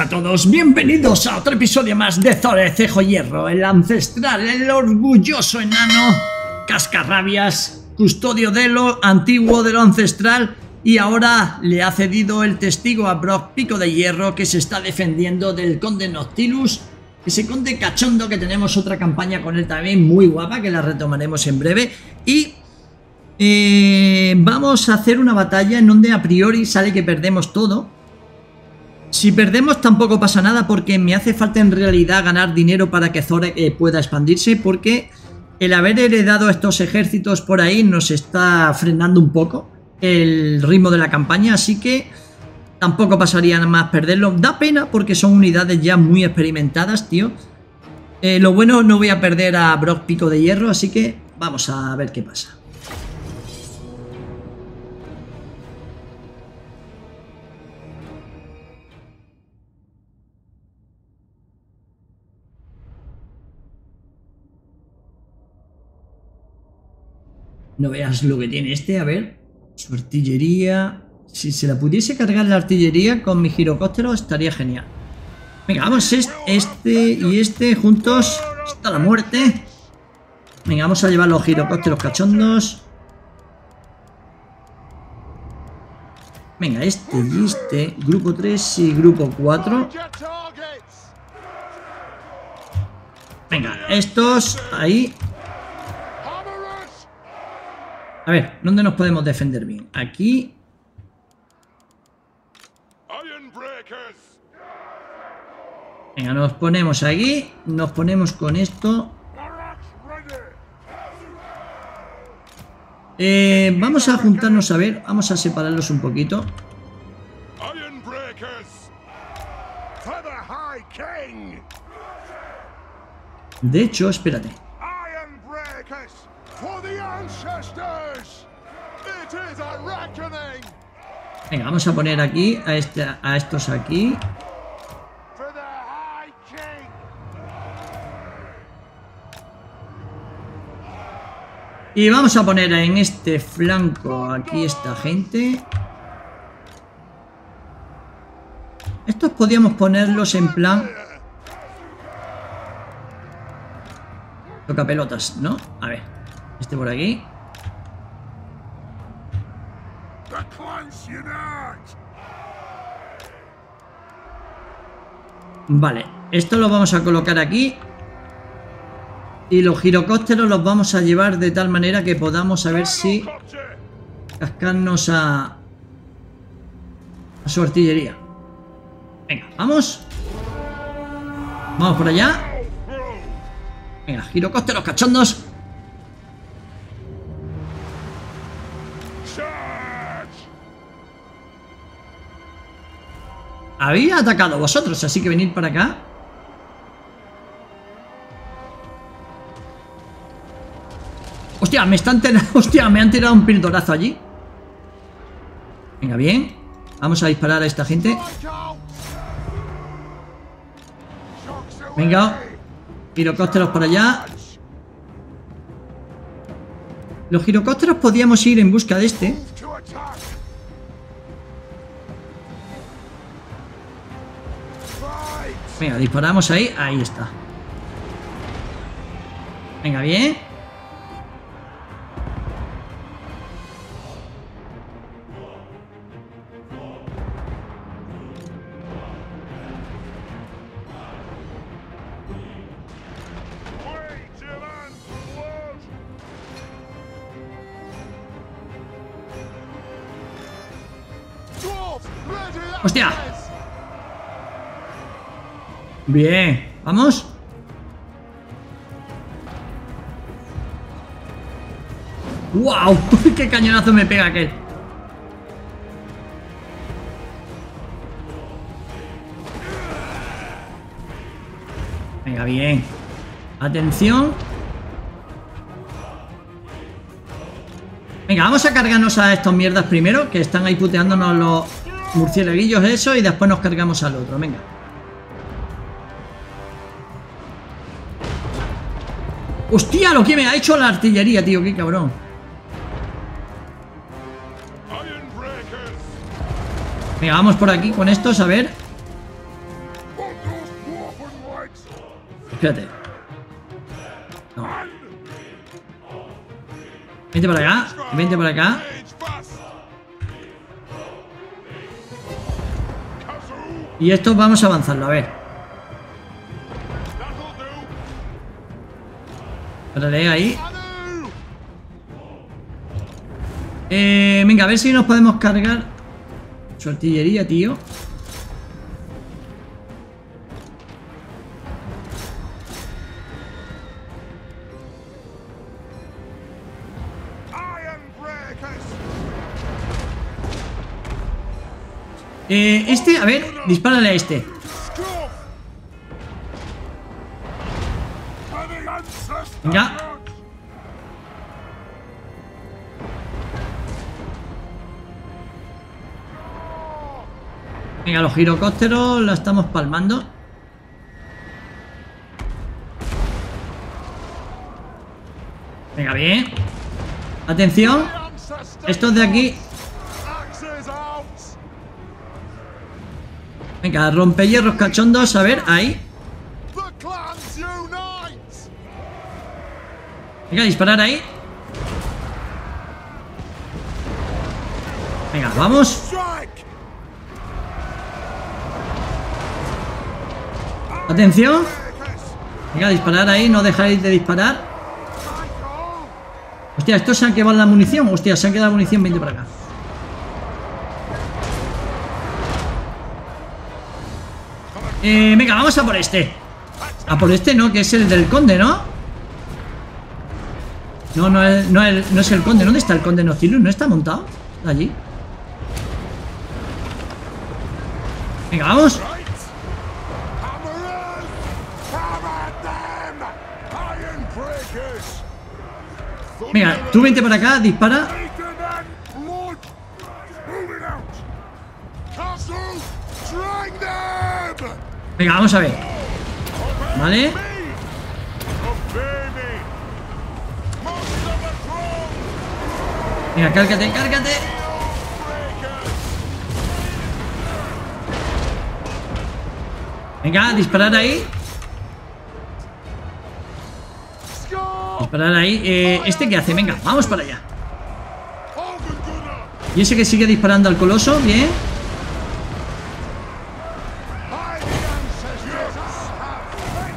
a todos, bienvenidos a otro episodio más de Zore Cejo Hierro, el ancestral, el orgulloso enano, cascarrabias, custodio de lo antiguo de lo ancestral y ahora le ha cedido el testigo a Brock Pico de Hierro que se está defendiendo del conde Noctilus, ese conde cachondo que tenemos otra campaña con él también muy guapa que la retomaremos en breve. Y eh, vamos a hacer una batalla en donde a priori sale que perdemos todo si perdemos tampoco pasa nada porque me hace falta en realidad ganar dinero para que Zore eh, pueda expandirse porque el haber heredado estos ejércitos por ahí nos está frenando un poco el ritmo de la campaña, así que tampoco pasaría nada más perderlo. Da pena porque son unidades ya muy experimentadas, tío. Eh, lo bueno, no voy a perder a Brock Pico de Hierro, así que vamos a ver qué pasa. No veas lo que tiene este, a ver. Su artillería... Si se la pudiese cargar la artillería con mi girocóptero estaría genial. Venga, vamos este y este juntos hasta la muerte. Venga, vamos a llevar los girocópteros cachondos. Venga, este y este. Grupo 3 y grupo 4. Venga, estos ahí. A ver, ¿dónde nos podemos defender bien? Aquí. Venga, nos ponemos aquí. Nos ponemos con esto. Eh, vamos a juntarnos a ver. Vamos a separarlos un poquito. De hecho, espérate. Venga, vamos a poner aquí a, este, a estos aquí. Y vamos a poner en este flanco aquí esta gente. Estos podíamos ponerlos en plan... Toca pelotas, ¿no? A ver. Este por aquí. Vale, esto lo vamos a colocar aquí. Y los girocópteros los vamos a llevar de tal manera que podamos a ver si cascarnos a, a su artillería. Venga, vamos. Vamos por allá. Venga, girocópteros cachondos. Había atacado vosotros, así que venid para acá. Hostia, me están Hostia, me han tirado un pildorazo allí. Venga, bien. Vamos a disparar a esta gente. Venga. Girocópteros para allá. Los girocópteros podíamos ir en busca de este. Venga, disparamos ahí. Ahí está. Venga, bien. ¡Hostia! Bien, vamos. ¡Wow! ¡Qué cañonazo me pega aquel! Venga, bien. Atención. Venga, vamos a cargarnos a estos mierdas primero, que están ahí puteándonos los murciélaguillos eso, y después nos cargamos al otro. Venga. ¡Hostia! Lo que me ha hecho la artillería, tío. ¡Qué cabrón! Venga, vamos por aquí con estos, a ver. Espérate. No. Vente para acá. Vente para acá. Y esto vamos a avanzarlo, a ver. Ahí. Eh, venga, a ver si nos podemos cargar su artillería, tío. Eh, este, a ver, dispárale a este. Venga, los girocópteros la estamos palmando. Venga, bien. Atención. Estos de aquí Venga, rompe hierros cachondos, a ver, ahí. Venga, disparar ahí. Venga, vamos. Atención. Venga, disparar ahí, no dejáis de disparar. Hostia, estos se han quedado la munición. Hostia, se han quedado la munición. 20 para acá. Eh, venga, vamos a por este A por este no, que es el del conde, ¿no? No, no es, no es, el conde ¿Dónde está el conde Nocilus? ¿No está montado? Allí Venga, vamos tú vente para acá, dispara Venga, vamos a ver. ¿Vale? Venga, cárgate, cárgate. Venga, disparar ahí. Disparar ahí. Eh, ¿Este qué hace? Venga, vamos para allá. Y ese que sigue disparando al coloso, bien.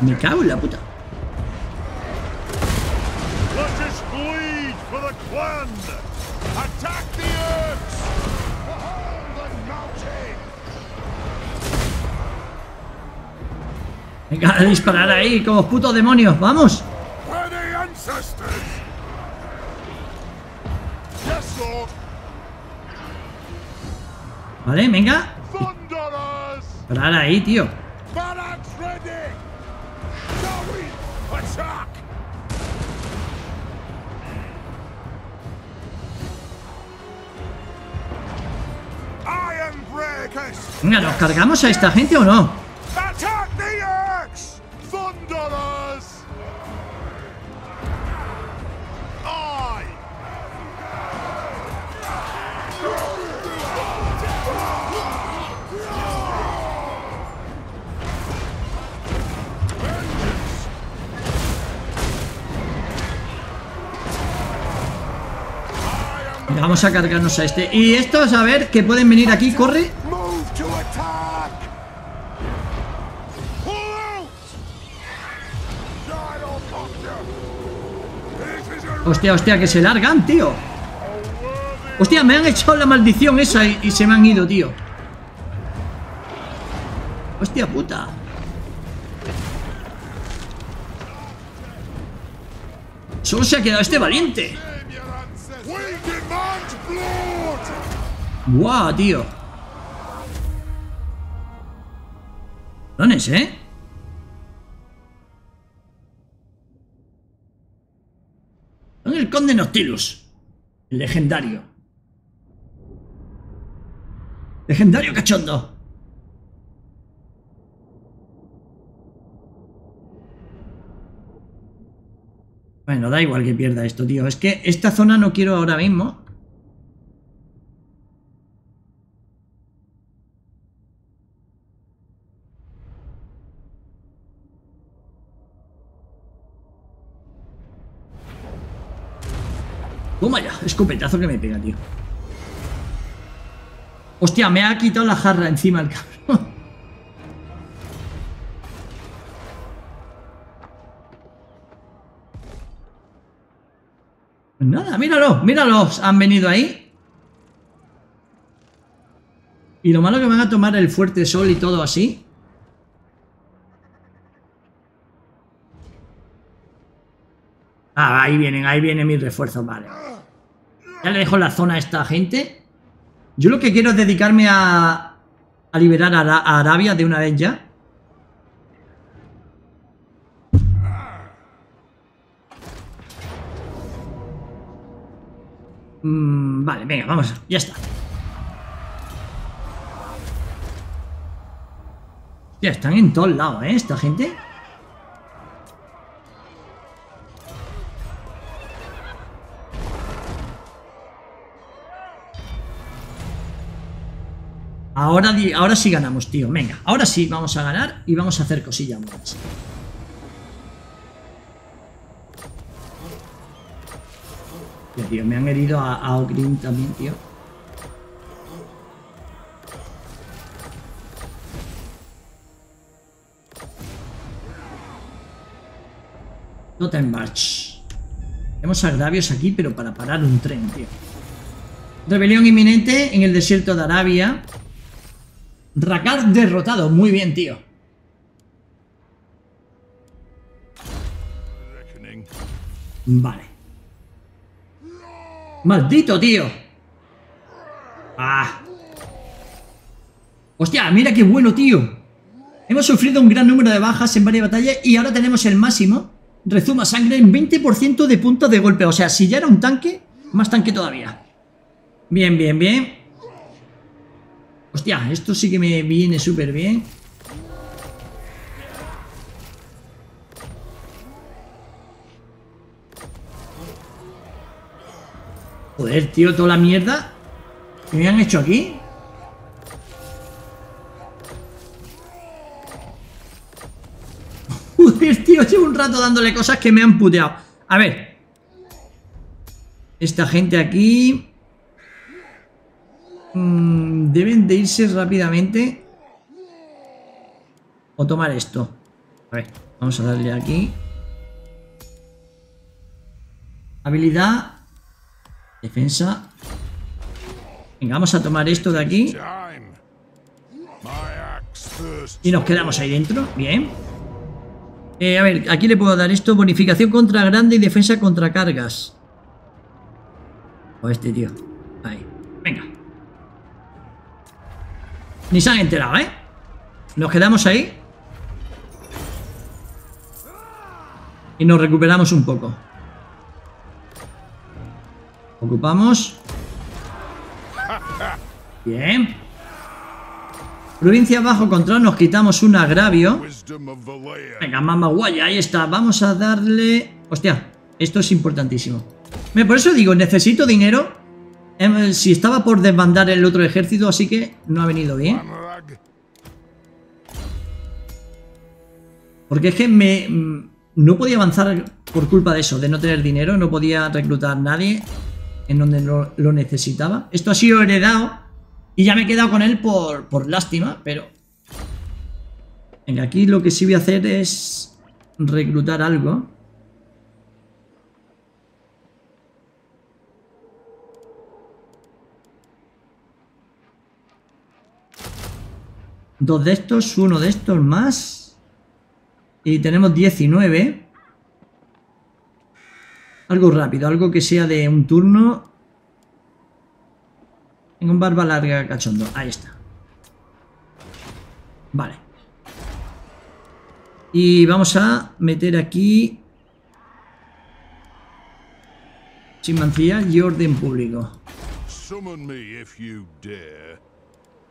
Me cago en la puta. Venga, a disparar ahí, como putos demonios, vamos. Vale, venga. Parar ahí, tío. Venga, ¿nos cargamos a esta gente o no? A cargarnos a este. Y estos, a ver, que pueden venir aquí Corre. Hostia, hostia, que se largan, tío. Hostia, me han echado la maldición esa y, se me han ido, tío. Hostia puta. Solo se ha quedado este valiente Guau, tío ¿Dónde es, eh? el conde Noctilus? El legendario. Legendario cachondo. Bueno, da igual que pierda esto, tío. Es que esta zona no quiero ahora mismo. Toma ya, escopetazo que me pega, tío. Hostia, me ha quitado la jarra encima el cabrón. Pues nada, míralo, míralos, han venido ahí. Y lo malo que van a tomar el fuerte sol y todo así. Ah, ahí vienen, ahí vienen mis refuerzos, vale. Ya le dejo la zona a esta gente. Yo lo que quiero es dedicarme a, liberar a, a Arabia de una vez ya. Mm, vale, venga, vamos, ya está. Ya están en todos lados, ¿eh? Esta gente. Ahora, sí ganamos, tío. Venga, ahora sí vamos a ganar y vamos a hacer cosillas más. tío, me han herido a, a Ogrim también, tío. Totem March. Tenemos agravios aquí, pero para parar un tren, tío. Rebelión inminente en el desierto de Arabia. Rakar derrotado. Muy bien, tío. Vale. ¡Maldito, tío! ¡Ah! ¡Hostia! ¡Mira qué bueno, tío! Hemos sufrido un gran número de bajas en varias batallas y ahora tenemos el máximo. Rezuma sangre en 20% de puntos de golpe. O sea, si ya era un tanque, más tanque todavía. Bien, bien, bien. Hostia, esto sí que me viene súper bien. Joder, tío, toda la mierda que me han hecho aquí. Joder, tío, llevo un rato dándole cosas que me han puteado. A ver. Esta gente aquí... Mm, deben de irse rápidamente. O tomar esto. A ver, vamos a darle aquí. Habilidad Defensa. Venga, vamos a tomar esto de aquí. Y nos quedamos ahí dentro. Bien. Eh, a ver, aquí le puedo dar esto. Bonificación contra grande y defensa contra cargas. O este tío. Ahí. Venga. Ni se han enterado, ¿eh? Nos quedamos ahí. Y nos recuperamos un poco. Ocupamos. Bien. Provincia bajo control, nos quitamos un agravio. Venga, mamá ahí está. Vamos a darle... Hostia, esto es importantísimo. Por eso digo, necesito dinero. Em, si estaba por desbandar el otro ejército, así que no ha venido bien. Porque es que me... Mm, no podía avanzar por culpa de eso, de no tener dinero. No podía reclutar a nadie en donde lo, necesitaba. Esto ha sido heredado y ya me he quedado con él por, por lástima, pero... Venga, aquí lo que sí voy a hacer es reclutar algo. Dos de estos, uno de estos más. Y tenemos 19. Algo rápido, algo que sea de un turno. En un barba larga cachondo. Ahí está. Vale. Y vamos a meter aquí... Chimancía y orden público.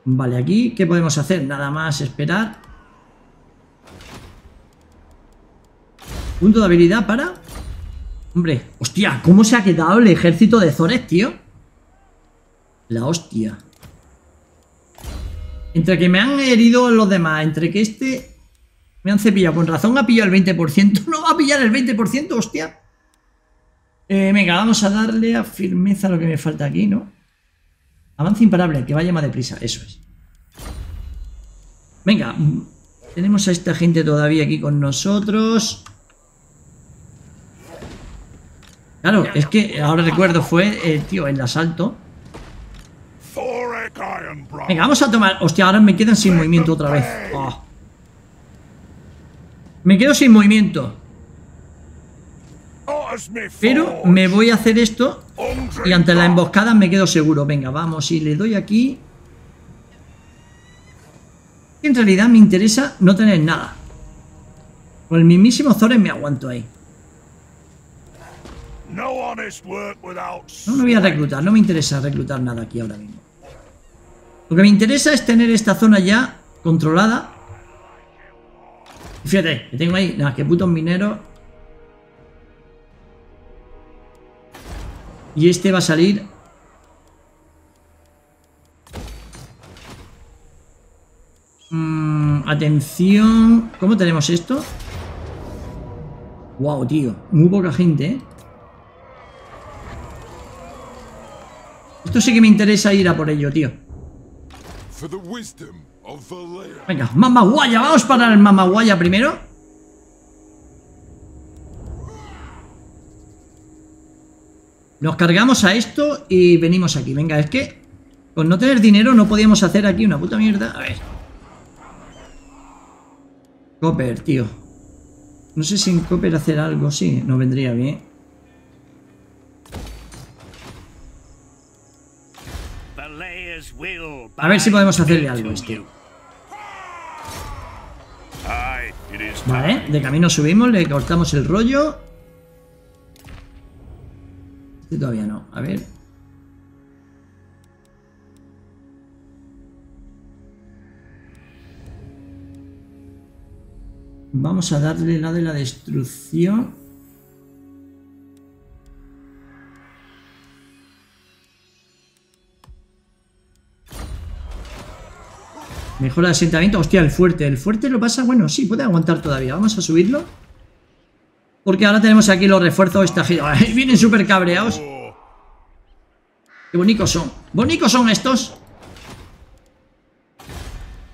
Vale, aquí, ¿qué podemos hacer? Nada más esperar. Punto de habilidad para Hombre, hostia, ¿cómo se ha quedado el ejército de Zores, tío? La hostia. Entre que me han herido los demás, entre que este... Me han cepillado, con razón ha pillado el 20%. No va a pillar el 20%, hostia. Eh, venga, vamos a darle a firmeza lo que me falta aquí, ¿no? Avance imparable, que vaya más deprisa, eso es. Venga, tenemos a esta gente todavía aquí con nosotros. Claro, es que ahora recuerdo fue, eh, tío, el asalto. Venga, vamos a tomar... Hostia, ahora me quedan sin movimiento otra vez. Oh. Me quedo sin movimiento. Pero me voy a hacer esto y ante la emboscada me quedo seguro. Venga, vamos, y le doy aquí... En realidad me interesa no tener nada. Con el mismísimo Zoren me aguanto ahí. No, no voy a reclutar, no me interesa reclutar nada aquí ahora mismo. Lo que me interesa es tener esta zona ya controlada. Fíjate, que tengo ahí, nada, que putos mineros. Y este va a salir. Mm, atención. ¿Cómo tenemos esto? Wow, tío. Muy poca gente, ¿eh? Esto sí que me interesa ir a por ello, tío. Venga, Mamaguaya, vamos para el Mamaguaya primero. Nos cargamos a esto y venimos aquí. Venga, es que con no tener dinero no podíamos hacer aquí una puta mierda. A ver. Copper, tío. No sé si en Copper hacer algo, sí, no vendría bien. A ver si podemos hacerle algo a este. Vale, de camino subimos, le cortamos el rollo. Este todavía no, a ver. Vamos a darle la de la destrucción. Mejora de asentamiento. Hostia, el fuerte. El fuerte lo pasa... Bueno, sí, puede aguantar todavía. Vamos a subirlo. Porque ahora tenemos aquí los refuerzos. Esta... Vienen súper cabreados. Qué bonitos son. Bonitos son estos.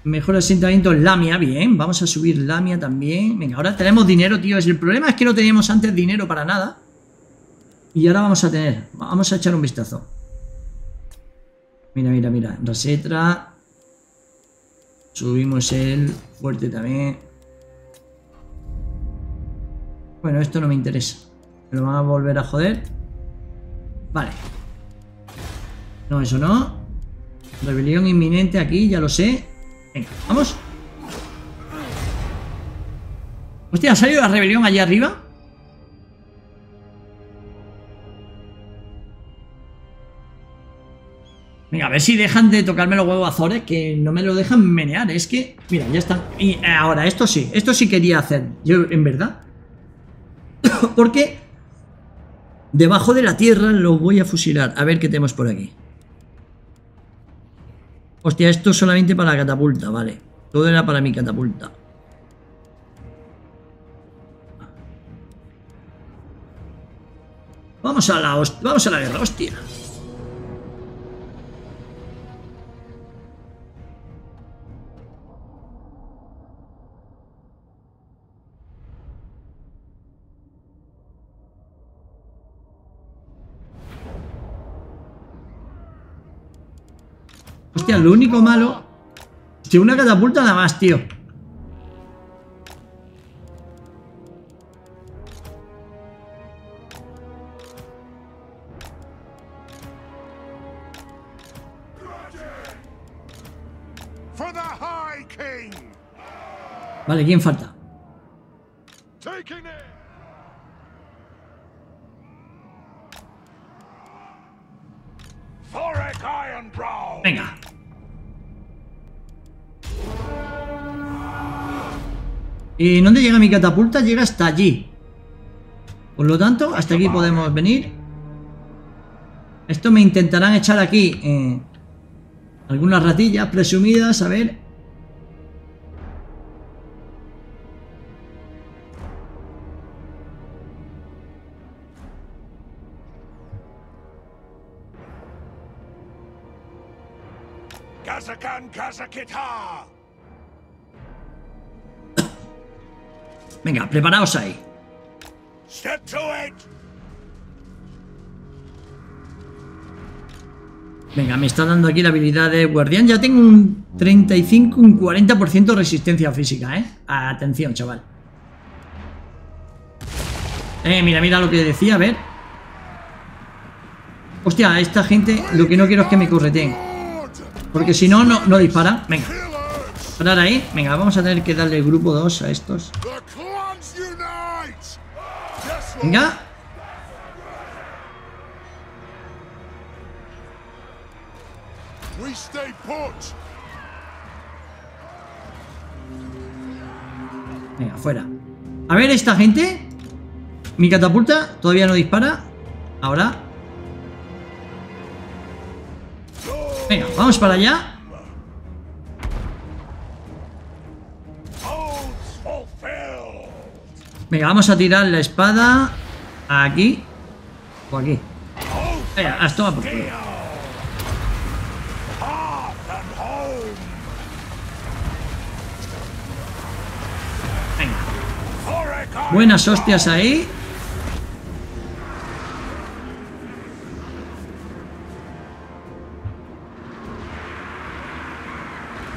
Mejor asentamiento Lamia, bien. Vamos a subir Lamia también. Venga, ahora tenemos dinero, tío. El problema es que no teníamos antes dinero para nada. Y ahora vamos a tener. Vamos a echar un vistazo. Mira, mira, mira. Resetra. Subimos el fuerte también. Bueno, esto no me interesa. Me lo van a volver a joder. Vale. No, eso no. Rebelión inminente aquí, ya lo sé. Venga, vamos. Hostia, ¿ha salido la rebelión allá arriba? Venga, a ver si dejan de tocarme los huevos azores, que no me lo dejan menear. Es que, mira, ya están. Y ahora, esto sí, esto sí quería hacer. Yo, en verdad. Porque debajo de la tierra lo voy a fusilar. A ver qué tenemos por aquí. Hostia, esto solamente para la catapulta, vale. Todo era para mi catapulta. Vamos a la, vamos a la guerra, hostia. Hostia, lo único malo... Hostia, una catapulta nada más, tío. Vale, ¿quién falta? ¿Y dónde llega mi catapulta? Llega hasta allí. Por lo tanto, hasta aquí podemos venir. Esto me intentarán echar aquí eh, algunas ratillas presumidas, a ver. Kazakan Kazakita. Venga, preparaos ahí. Step to it! Venga, me está dando aquí la habilidad de guardián. Ya tengo un 35, un 40% de resistencia física, ¿eh? Atención, chaval. Eh, mira, mira lo que decía, a ver. Hostia, a esta gente lo que no quiero es que me correteen. Porque si no, no, no disparan. Venga, parar ahí. Venga, vamos a tener que darle el grupo 2 a estos. Venga. We stay put! Venga, fuera. A ver, esta gente. Mi catapulta todavía no dispara. Ahora. Venga, vamos para allá. Venga, vamos a tirar la espada. Aquí. O aquí. Venga, haz toma por! Venga. Buenas hostias ahí.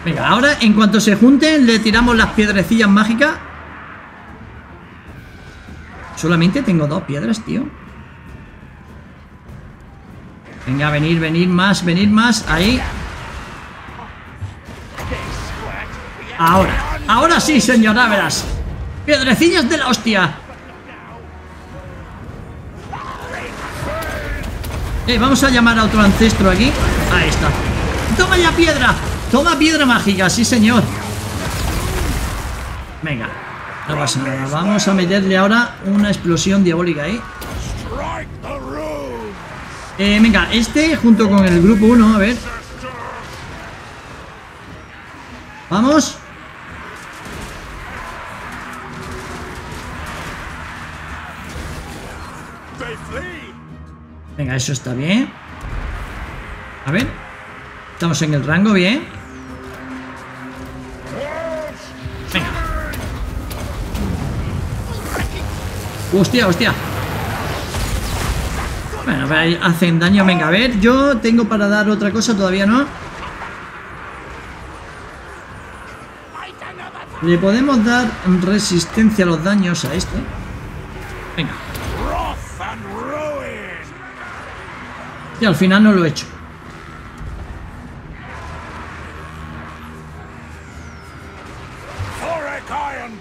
Venga, ahora en cuanto se junten le tiramos las piedrecillas mágicas. Solamente tengo dos piedras, tío. Venga, venir, venir más, venir más. Ahí. Ahora. Ahora sí, señora, verás. Piedrecillas de la hostia. Eh, vamos a llamar a otro ancestro aquí. Ahí está. Toma ya piedra. Toma piedra mágica, sí señor. Venga. No pasa nada. Vamos a meterle ahora una explosión diabólica ahí. Eh, venga, este junto con el grupo 1, a ver. Vamos. Venga, eso está bien. A ver. Estamos en el rango, bien. Hostia, hostia. Bueno, ahí hacen daño. Venga, a ver. Yo tengo para dar otra cosa, todavía no. Le podemos dar resistencia a los daños a este. Venga. Y al final no lo he hecho.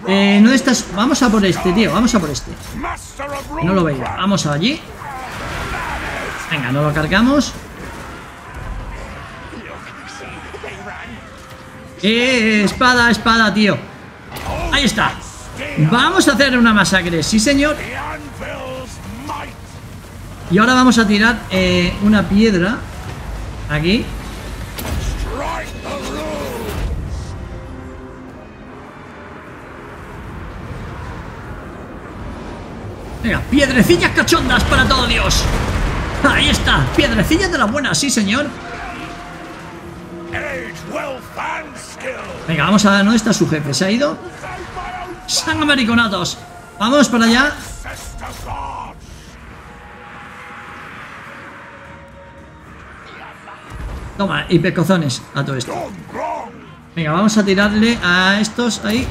Eh, no estás. Vamos a por este, tío. Vamos a por este. No lo veía. Vamos allí. Venga, no lo cargamos. Eh, espada, espada, tío. Ahí está. Vamos a hacer una masacre, sí señor. Y ahora vamos a tirar eh, una piedra. Aquí. Venga, piedrecillas cachondas para todo Dios. Ahí está, piedrecillas de la buena, sí señor. Venga, vamos a... ¿Dónde está su jefe? ¿Se ha ido? ¡San americonados! Vamos para allá. Toma, y pecozones a todo esto. Venga, vamos a tirarle a estos ahí.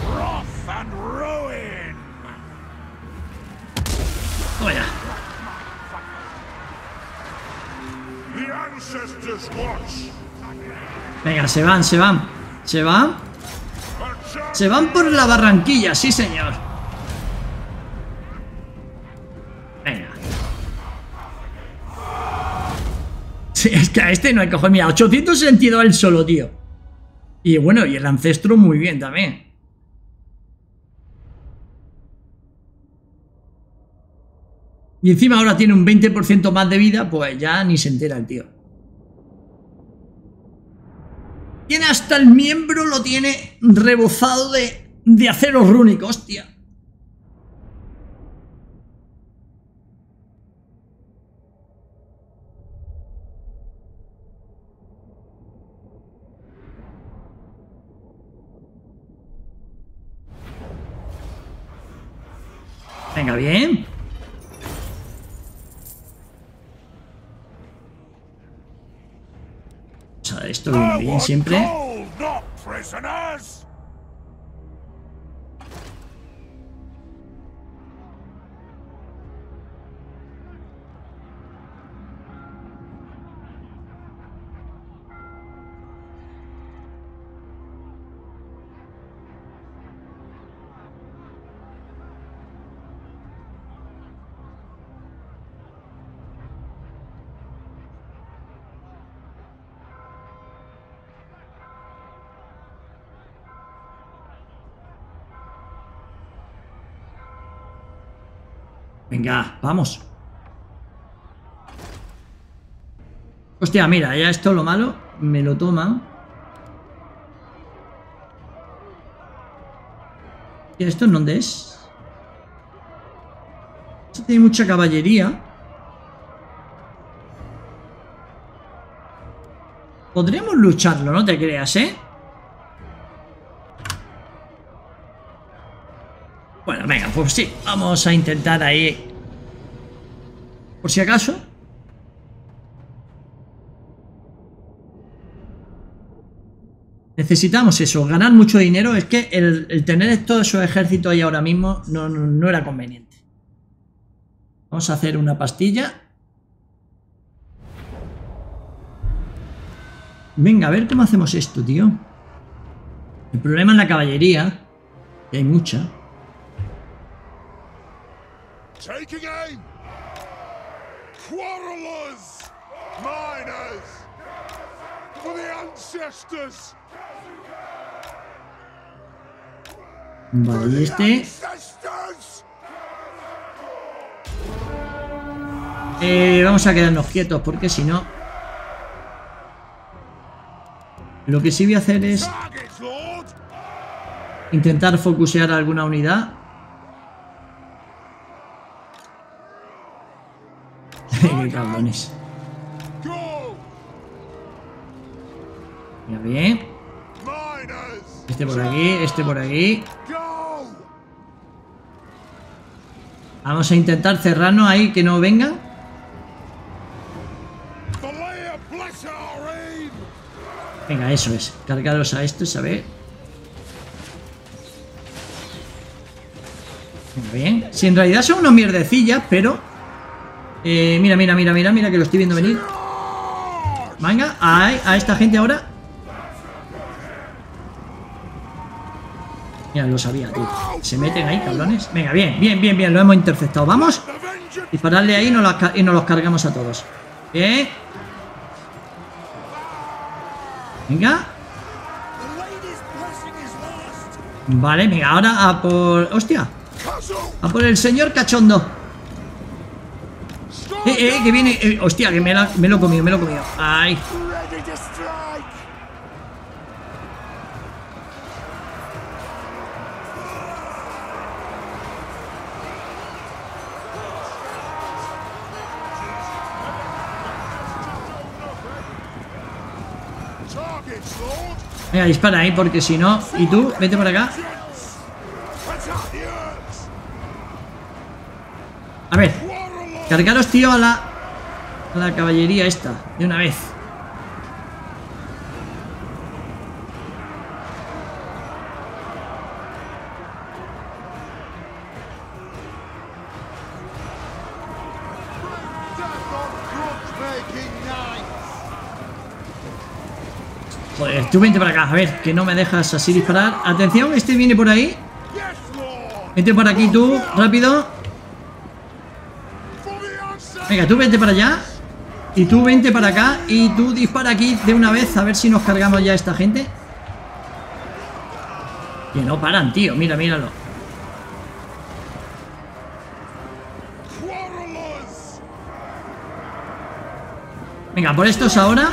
Venga, se van, se van. Se van. Se van por la barranquilla, sí señor. Venga. Sí, es que a este no hay cojones. Mira, 800 sentido él solo, tío. Y bueno, y el ancestro muy bien también. Y encima ahora tiene un 20% más de vida, pues ya ni se entera el tío. Tiene hasta el miembro, lo tiene rebozado de, de acero rúnico, hostia. Venga, bien. Esto bien siempre. Venga, vamos. Hostia, mira, ya esto lo malo me lo toman. ¿Y esto en dónde es? Esto tiene mucha caballería. Podríamos lucharlo, no te creas, ¿eh? Bueno, venga, pues sí, vamos a intentar ahí. Por si acaso. Necesitamos eso, ganar mucho dinero. Es que el, tener todo esos ejércitos ahí ahora mismo no, no era conveniente. Vamos a hacer una pastilla. Venga, a ver cómo hacemos esto, tío. El problema es la caballería. Que hay mucha. Taking aim. Quarrelers. Miners. For the ancestors. Vale, este... Eh, vamos a quedarnos quietos porque si no... Lo que sí voy a hacer es intentar focusear alguna unidad. Cabrones. Mira bien. Este por aquí, este por aquí. Vamos a intentar cerrarnos ahí, que no vengan. Venga, eso es. Cargaros a estos, a ver. Venga, bien. Si en realidad son unos mierdecillas, pero... Eh, mira, mira, mira, mira, mira que lo estoy viendo venir. Venga, a, a esta gente ahora. Mira, lo sabía, tío. Se meten ahí, cabrones. Venga, bien, bien, bien, bien. Lo hemos interceptado. Vamos. Dispararle ahí y nos, y nos los cargamos a todos. Bien. Venga. Vale, venga, ahora a por... ¡Hostia! A por el señor cachondo. Eh, eh, que viene... eh, hostia, que me, la- me lo he comido, me lo he comido. Ay. Venga, dispara ahí, porque si no... Y tú, vete por acá. Attack the Earths. A ver, Quarrelers. Cargaros, tío, a la... A la caballería esta, de una vez. Joder, tú vente para acá. A ver, que no me dejas así disparar. Atención, este viene por ahí. Vente por aquí tú, rápido. Venga, tú vente para allá. Y tú vente para acá. Y tú dispara aquí de una vez. A ver si nos cargamos ya a esta gente. Que no paran, tío. Mira, míralo. Venga, por estos ahora.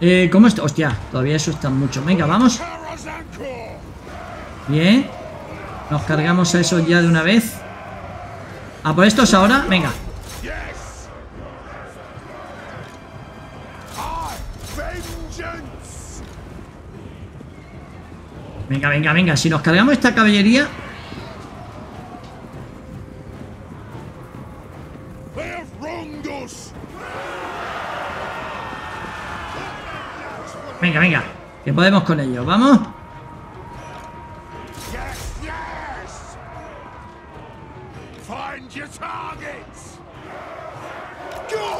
Eh, ¿Cómo está? Hostia, todavía eso está mucho. Venga, vamos. Bien. Nos cargamos a esos ya de una vez. A por estos ahora. Venga. Venga, venga, venga. Si nos cargamos esta caballería... Venga, venga. Que podemos con ellos. Vamos.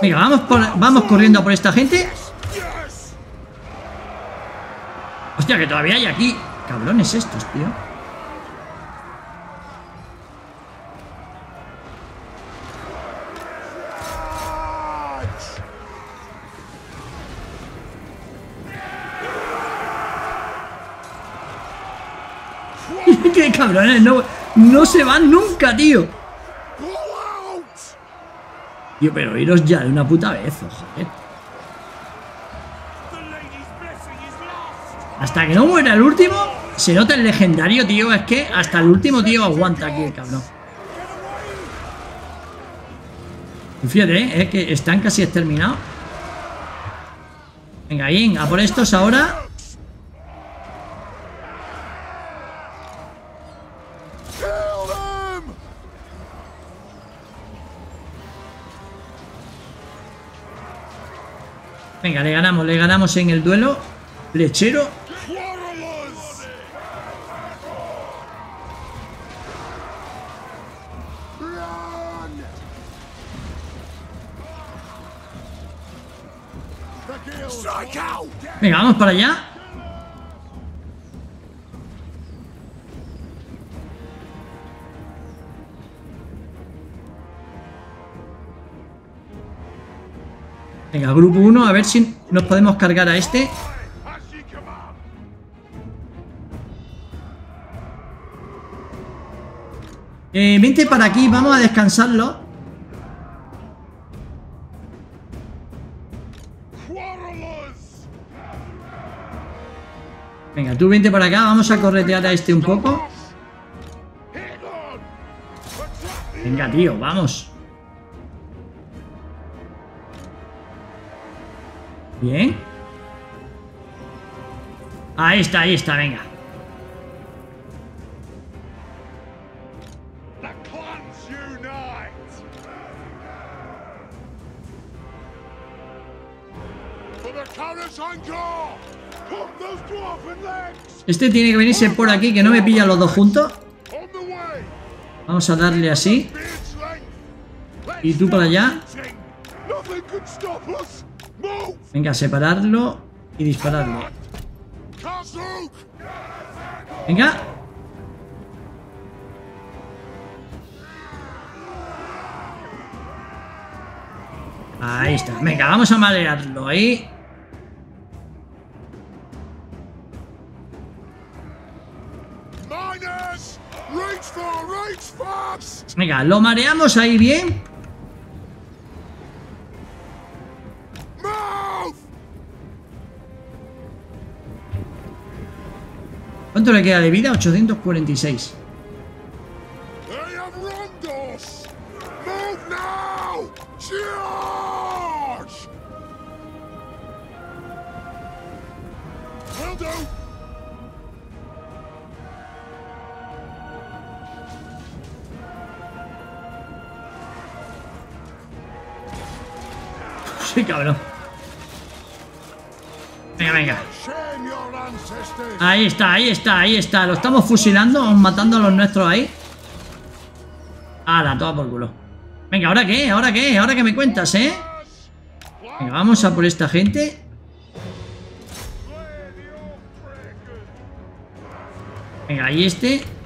Venga, vamos, por- vamos corriendo por esta gente. Hostia, que todavía hay aquí. Cabrones estos, tío. Qué cabrones, no, no se van nunca, tío. Tío, pero iros ya de una puta vez, joder. Lost. Hasta que no muera el último, se nota el legendario, tío. Es que hasta el último tío aguanta aquí el cabrón. Y Fíjate, ¿eh? es que están casi exterminados. Venga, bien, a por estos ahora. Venga, le ganamos, le ganamos en el duelo. Lechero. Venga, vamos para allá. Grupo 1, a ver si nos podemos cargar a este. Eh, vente para aquí, vamos a descansarlo. Venga, tú vente para acá, vamos a corretear a este un poco. Venga, tío, vamos. Bien. Ahí está, ahí está, venga. Este tiene que venirse por aquí, que no me pilla los dos juntos. Vamos a darle así. Y tú para allá. Venga, separarlo y dispararle. Venga. Ahí está. Venga, vamos a malearlo ahí. For, reach fast! Venga, lo mareamos ahí bien. ¿Cuánto le queda de vida? 846. They have wronged us! Move now! Charge! Will do! Sí, cabrón. Venga, venga. Ahí está, ahí está, ahí está. Lo estamos fusilando, matando a los nuestros ahí. la toda por culo. Venga, ¿ahora qué? ¿Ahora qué? ¿Ahora qué me cuentas, eh? Venga, vamos a por esta gente. Venga, ahí este.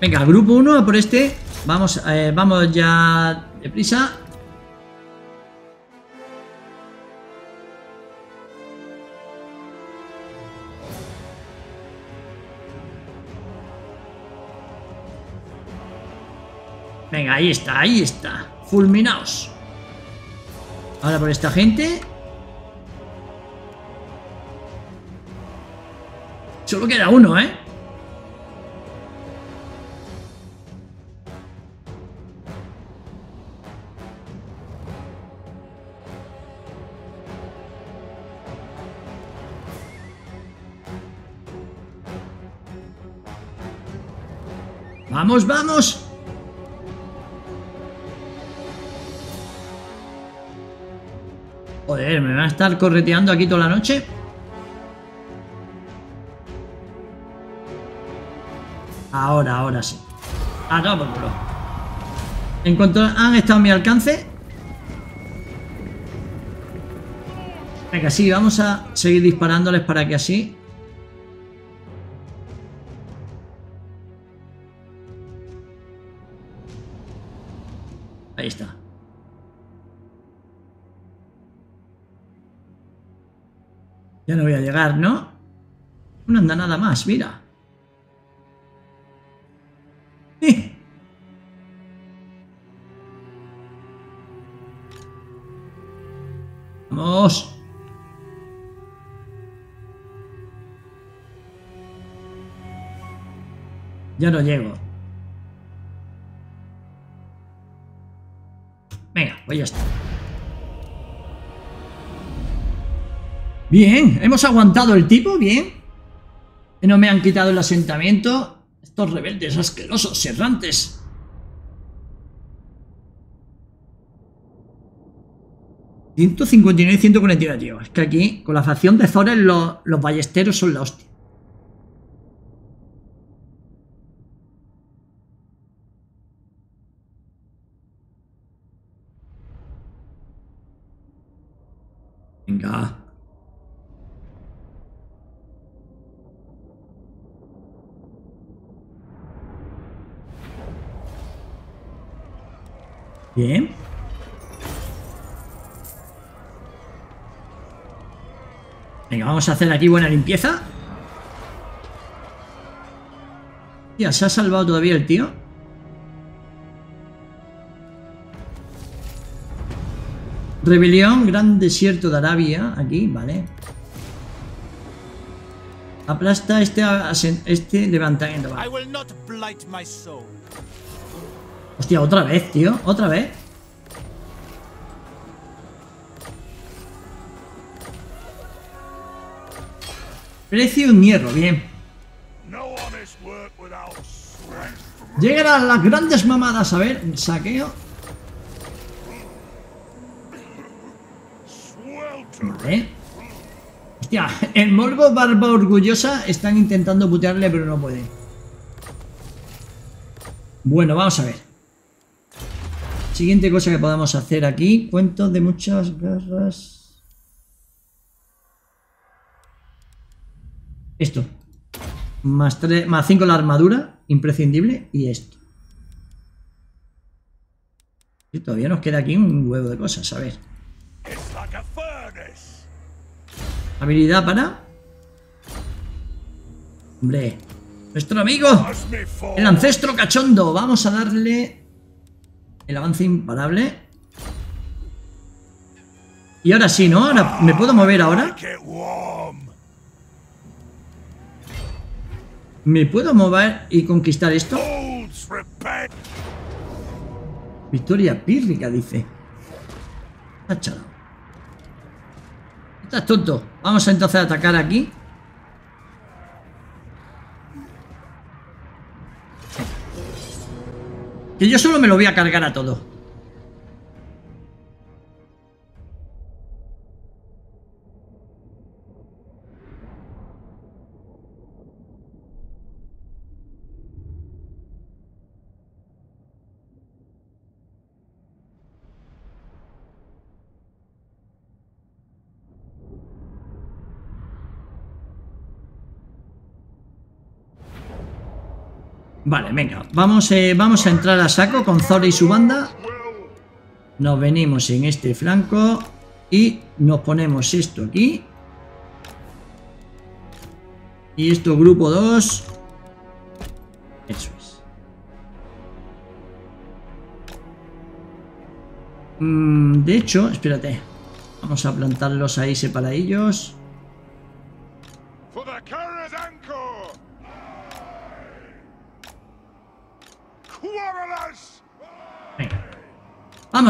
Venga, grupo 1 a por este. Vamos, eh, vamos ya deprisa. Venga, ahí está, ahí está. Fulminaos. Ahora por esta gente. Solo queda uno, ¿eh? Vamos, vamos. Joder, ¿me van a estar correteando aquí toda la noche? Ahora, ahora sí. Culo. En cuanto han estado a mi alcance. Venga, sí, vamos a seguir disparándoles para que así. Ya no voy a llegar, ¿no? No anda nada más, mira. Vamos. Ya no llego. Venga, pues ya está. Bien, hemos aguantado el tipo, bien. No me han quitado el asentamiento. Estos rebeldes asquerosos, serrantes. ...159 y 149, tío. Es que aquí, con la facción de Zores, los, los ballesteros son la hostia. Venga. Bien. Venga, vamos a hacer aquí buena limpieza. Ya, se ha salvado todavía el tío. Rebelión, gran desierto de Arabia. Aquí, vale. Aplasta este, este levantamiento. Vale. Hostia, otra vez, tío. Otra vez. Precio un hierro, bien. Llegan las grandes mamadas. A ver, saqueo. Vale. Hostia, el morbo barba orgullosa están intentando putearle, pero no puede. Bueno, vamos a ver. Siguiente cosa que podemos hacer aquí. Cuentos de muchas garras. Esto. Más, 3, más 5 la armadura. Imprescindible. Y esto. Y todavía nos queda aquí un huevo de cosas. A ver. Habilidad para... Hombre. Nuestro amigo. El ancestro cachondo. Vamos a darle el avance imparable. Y ahora sí, ¿no? Ahora, ¿Me puedo mover ahora? ¿Me puedo mover y conquistar esto? Victoria pírrica, dice. Estás tonto. Vamos entonces a atacar aquí. Que yo solo me lo voy a cargar a todo. Vale, venga, vamos, eh, vamos a entrar a saco con Zora y su banda. Nos venimos en este flanco y nos ponemos esto aquí. Y esto grupo 2. Eso es. Mm, de hecho, espérate. Vamos a plantarlos ahí separadillos.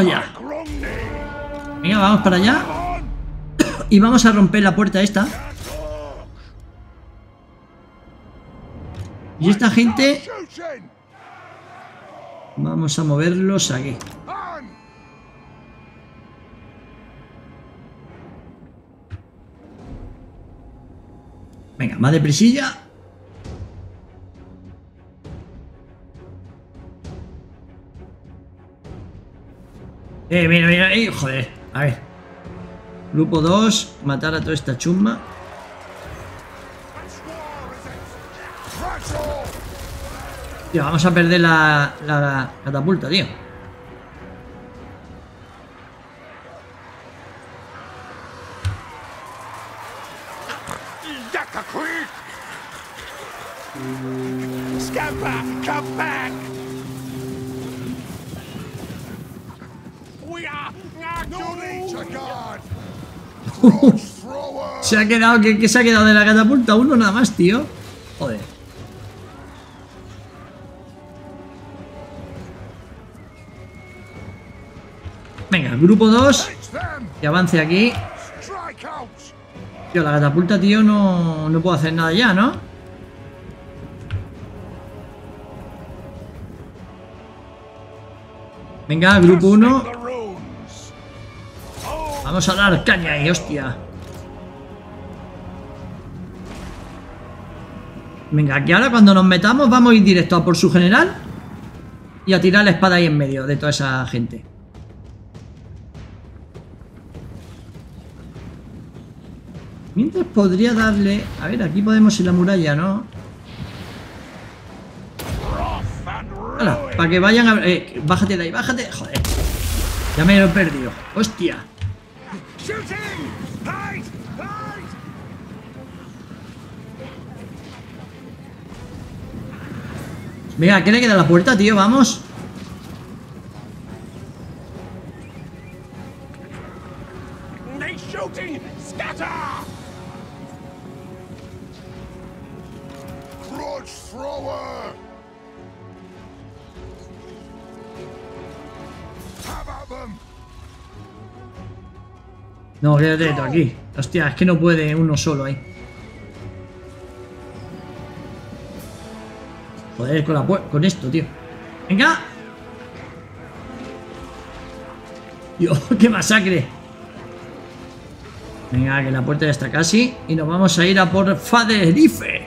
Vamos. Venga, vamos para allá. Y vamos a romper la puerta esta. Y esta gente... Vamos a moverlos aquí. Venga, más deprisilla. Eh, mira, mira, eh, joder. A ver. Grupo 2, matar a toda esta chumba. Tío, vamos a perder la, la catapulta, tío. Quedado, ¿qué, qué se ha quedado de la catapulta? Uno nada más, tío. Joder. Venga, grupo 2, It's them! que avance aquí. Tío, la catapulta, tío, no, no puedo hacer nada ya, ¿no? Venga, grupo 1. The runes! Oh, Vamos a dar caña ahí, hostia. Venga, aquí ahora cuando nos metamos vamos a ir directo a por su general y a tirar la espada ahí en medio de toda esa gente. Mientras podría darle... A ver, aquí podemos ir la muralla, ¿no? Hala, para que vayan a... Eh, bájate de ahí, bájate. Joder. Ya me lo he perdido. Hostia. Venga, ¿qué le queda a la puerta, tío? Vamos. No, quédate tú aquí. Hostia, es que no puede uno solo ahí. Joder, con, la con esto, tío. ¡Venga! Dios, qué masacre. Venga, que la puerta ya está casi. Y nos vamos a ir a por Faderife.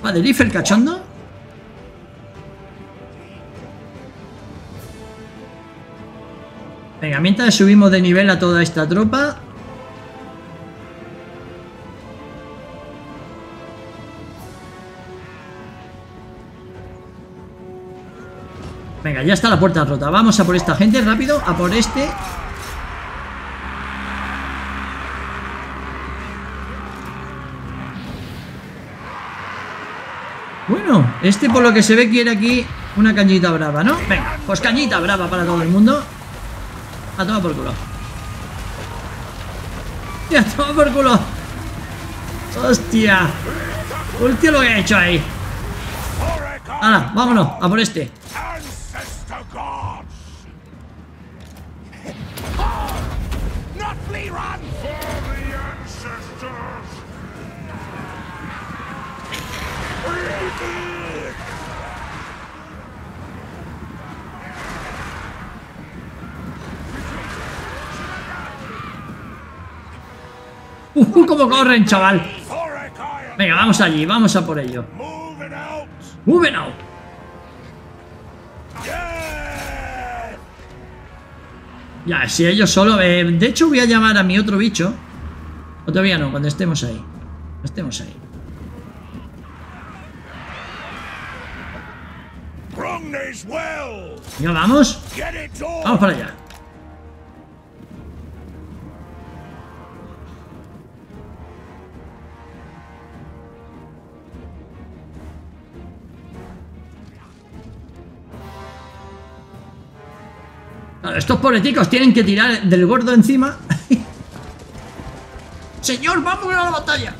¿Faderife el cachondo? Venga, mientras subimos de nivel a toda esta tropa. Ya está la puerta rota. Vamos a por esta gente, rápido, a por este. Bueno, este por lo que se ve quiere aquí una cañita brava, ¿no? Venga, pues cañita brava para todo el mundo. A tomar por culo. Ya, toma por culo. Hostia. Hostia lo que he hecho ahí. Hala, vámonos, a por este. Cómo corren, chaval. Venga, vamos allí, vamos a por ello. Moving out! Ya, si ellos solo... eh, de hecho, voy a llamar a mi otro bicho. O todavía no, cuando estemos ahí. Estemos ahí. Ya vamos. Vamos para allá. Estos pobreticos tienen que tirar del gordo encima. Señor, vamos a la batalla.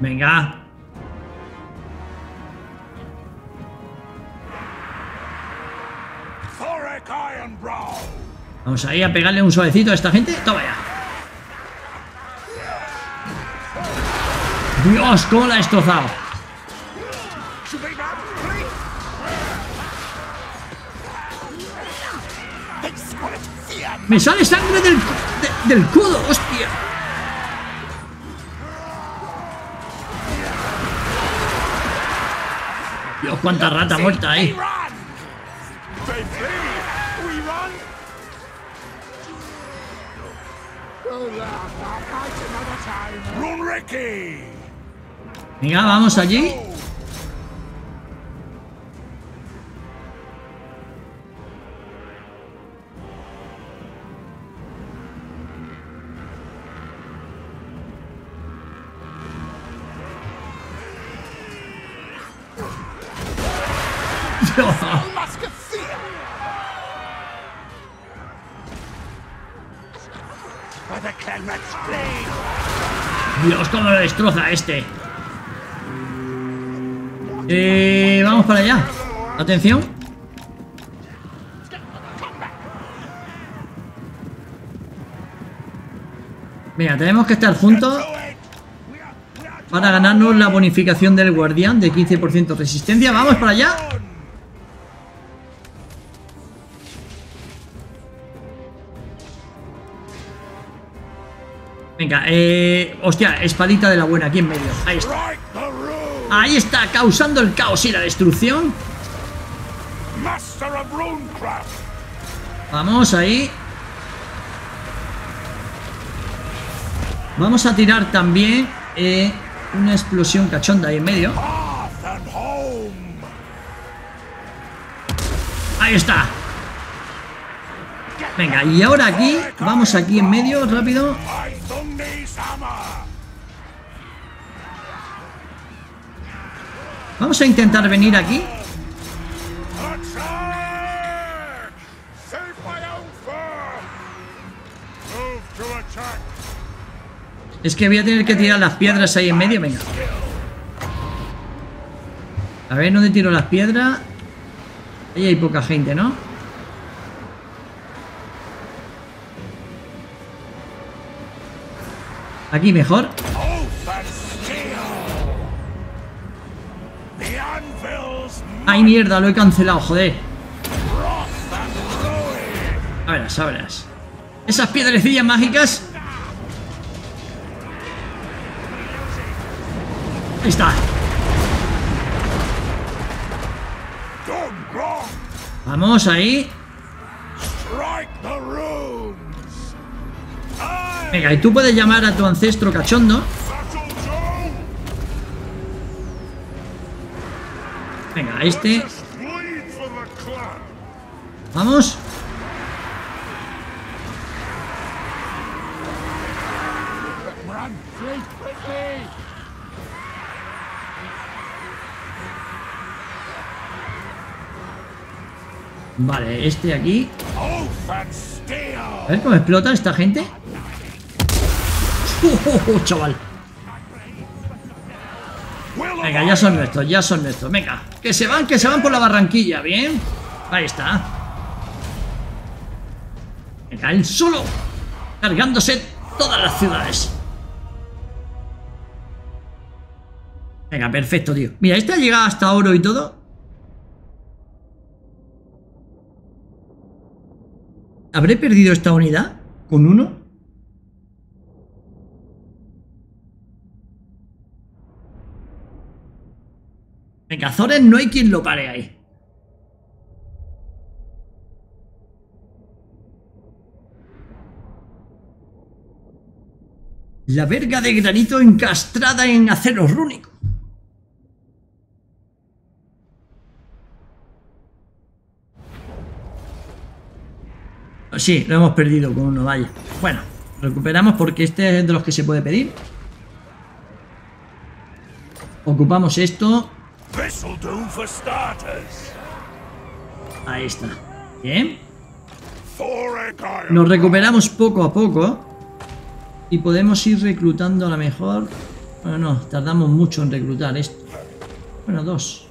Venga. Vamos a ir a pegarle un suavecito a esta gente. Toma ya. Dios, cómo la ha destrozado. Me sale sangre del, de- del codo, hostia. Dios, cuánta rata muerta ahí. run! They flee! Dios, cómo lo destroza este. Eh, vamos para allá. Atención. Venga, tenemos que estar juntos para ganarnos la bonificación del guardián de 15% resistencia. ¡Vamos para allá! Venga, eh... Hostia, espadita de la buena aquí en medio. Ahí está. Ahí está, causando el caos y la destrucción. Vamos ahí. Vamos a tirar también eh, una explosión cachonda ahí en medio. Ahí está. Venga, y ahora aquí, vamos aquí en medio, rápido. Vamos a intentar venir aquí. Es que voy a tener que tirar las piedras ahí en medio, venga. A ver, ¿dónde tiro las piedras? Ahí hay poca gente, ¿no? Aquí mejor. Ay, mierda, lo he cancelado, joder. A verás, a verás. Esas piedrecillas mágicas. Ahí está. Vamos ahí. Venga, y tú puedes llamar a tu ancestro cachondo. Este. Vamos. Vale, este aquí. A ver cómo explota esta gente. ¡Oh, chaval! Will of Venga, ya son nuestros, ya son nuestros. Venga, que se van, que se van por la barranquilla, ¿bien? Ahí está. Venga, él solo. Cargándose todas las ciudades. Venga, perfecto, tío. Mira, este ha llegado hasta oro y todo. ¿Habré perdido esta unidad? ¿Con uno? Venga, Zoren no hay quien lo pare ahí. La verga de granito encastrada en acero rúnico. Sí, lo hemos perdido con uno, vaya. Bueno, recuperamos porque este es de los que se puede pedir. Ocupamos esto. This'll do for starters! Ahí está. Bien. Nos recuperamos poco a poco. Y podemos ir reclutando a lo mejor. Bueno, no, tardamos mucho en reclutar esto. Bueno, dos.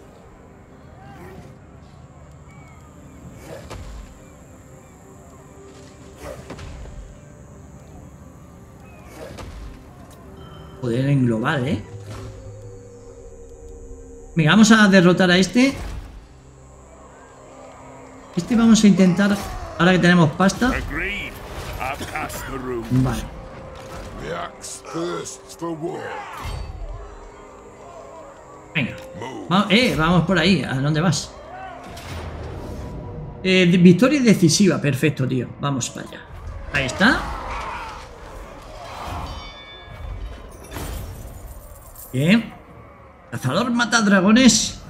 Poder en global, ¿eh? Venga, vamos a derrotar a este. Este vamos a intentar, ahora que tenemos pasta. Vale. Venga. Eh, vamos por ahí. ¿A dónde vas? Eh, victoria decisiva. Perfecto, tío. Vamos para allá. Ahí está. Bien. Cazador mata dragones.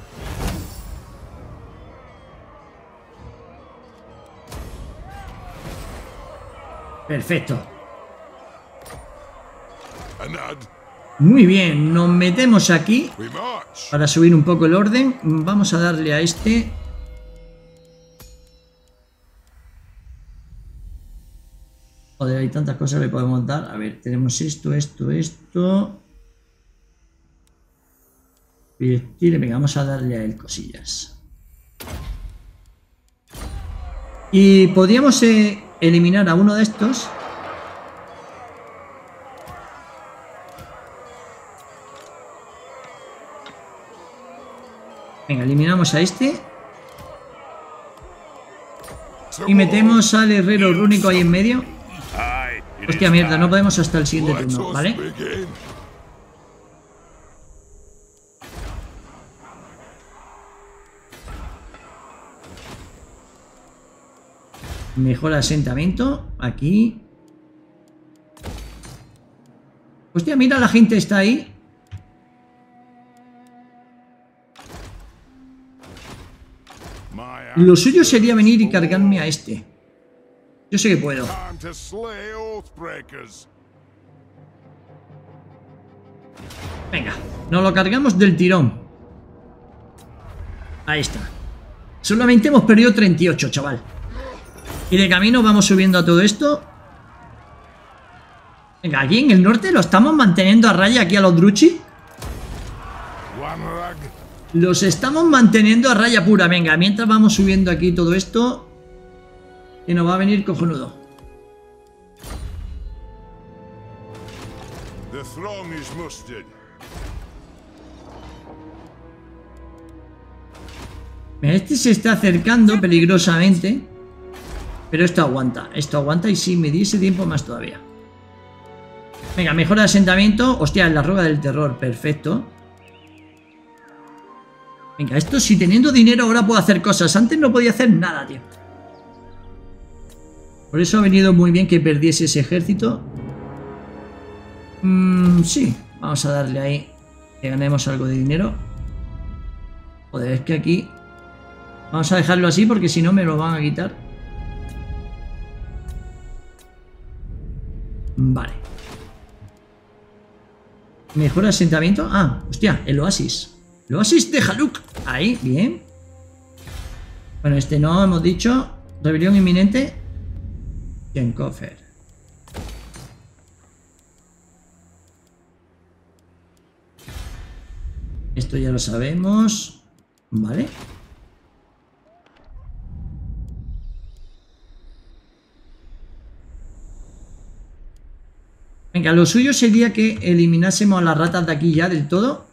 Perfecto. Muy bien, nos metemos aquí para subir un poco el orden. Vamos a darle a este. Joder, hay tantas cosas que le podemos dar. A ver, tenemos esto, esto, esto. Proyectiles, venga, vamos a darle a él cosillas. Y podríamos eh, eliminar a uno de estos. Venga, eliminamos a este. Y metemos al herrero rúnico ahí en medio. Hostia mierda, no podemos hasta el siguiente turno, ¿vale? Mejor asentamiento. Aquí. Hostia, mira, la gente está ahí. Lo suyo sería venir y cargarme a este. Yo sé que puedo. Venga, nos lo cargamos del tirón. Ahí está. Solamente hemos perdido 38, chaval. Y de camino vamos subiendo a todo esto. Venga, aquí en el norte lo estamos manteniendo a raya aquí a los Druchi. Los estamos manteniendo a raya pura. Venga, mientras vamos subiendo aquí todo esto. Que nos va a venir cojonudo. Este se está acercando peligrosamente. Pero esto aguanta. Esto aguanta y si me diese tiempo más todavía. Venga, mejor asentamiento. Hostia, la roca del terror. Perfecto. Venga, esto si teniendo dinero ahora puedo hacer cosas. Antes no podía hacer nada, tío. Por eso ha venido muy bien que perdiese ese ejército. Mm, sí, vamos a darle ahí. Que ganemos algo de dinero. Joder, es que aquí... Vamos a dejarlo así porque si no me lo van a quitar. Vale. Mejor asentamiento. Ah, hostia, el oasis. El oasis de Haluk. Ahí, bien. Bueno, este no, hemos dicho. Rebelión inminente. Jenkofer. Esto ya lo sabemos. Vale. Venga, lo suyo sería que eliminásemos a las ratas de aquí ya del todo.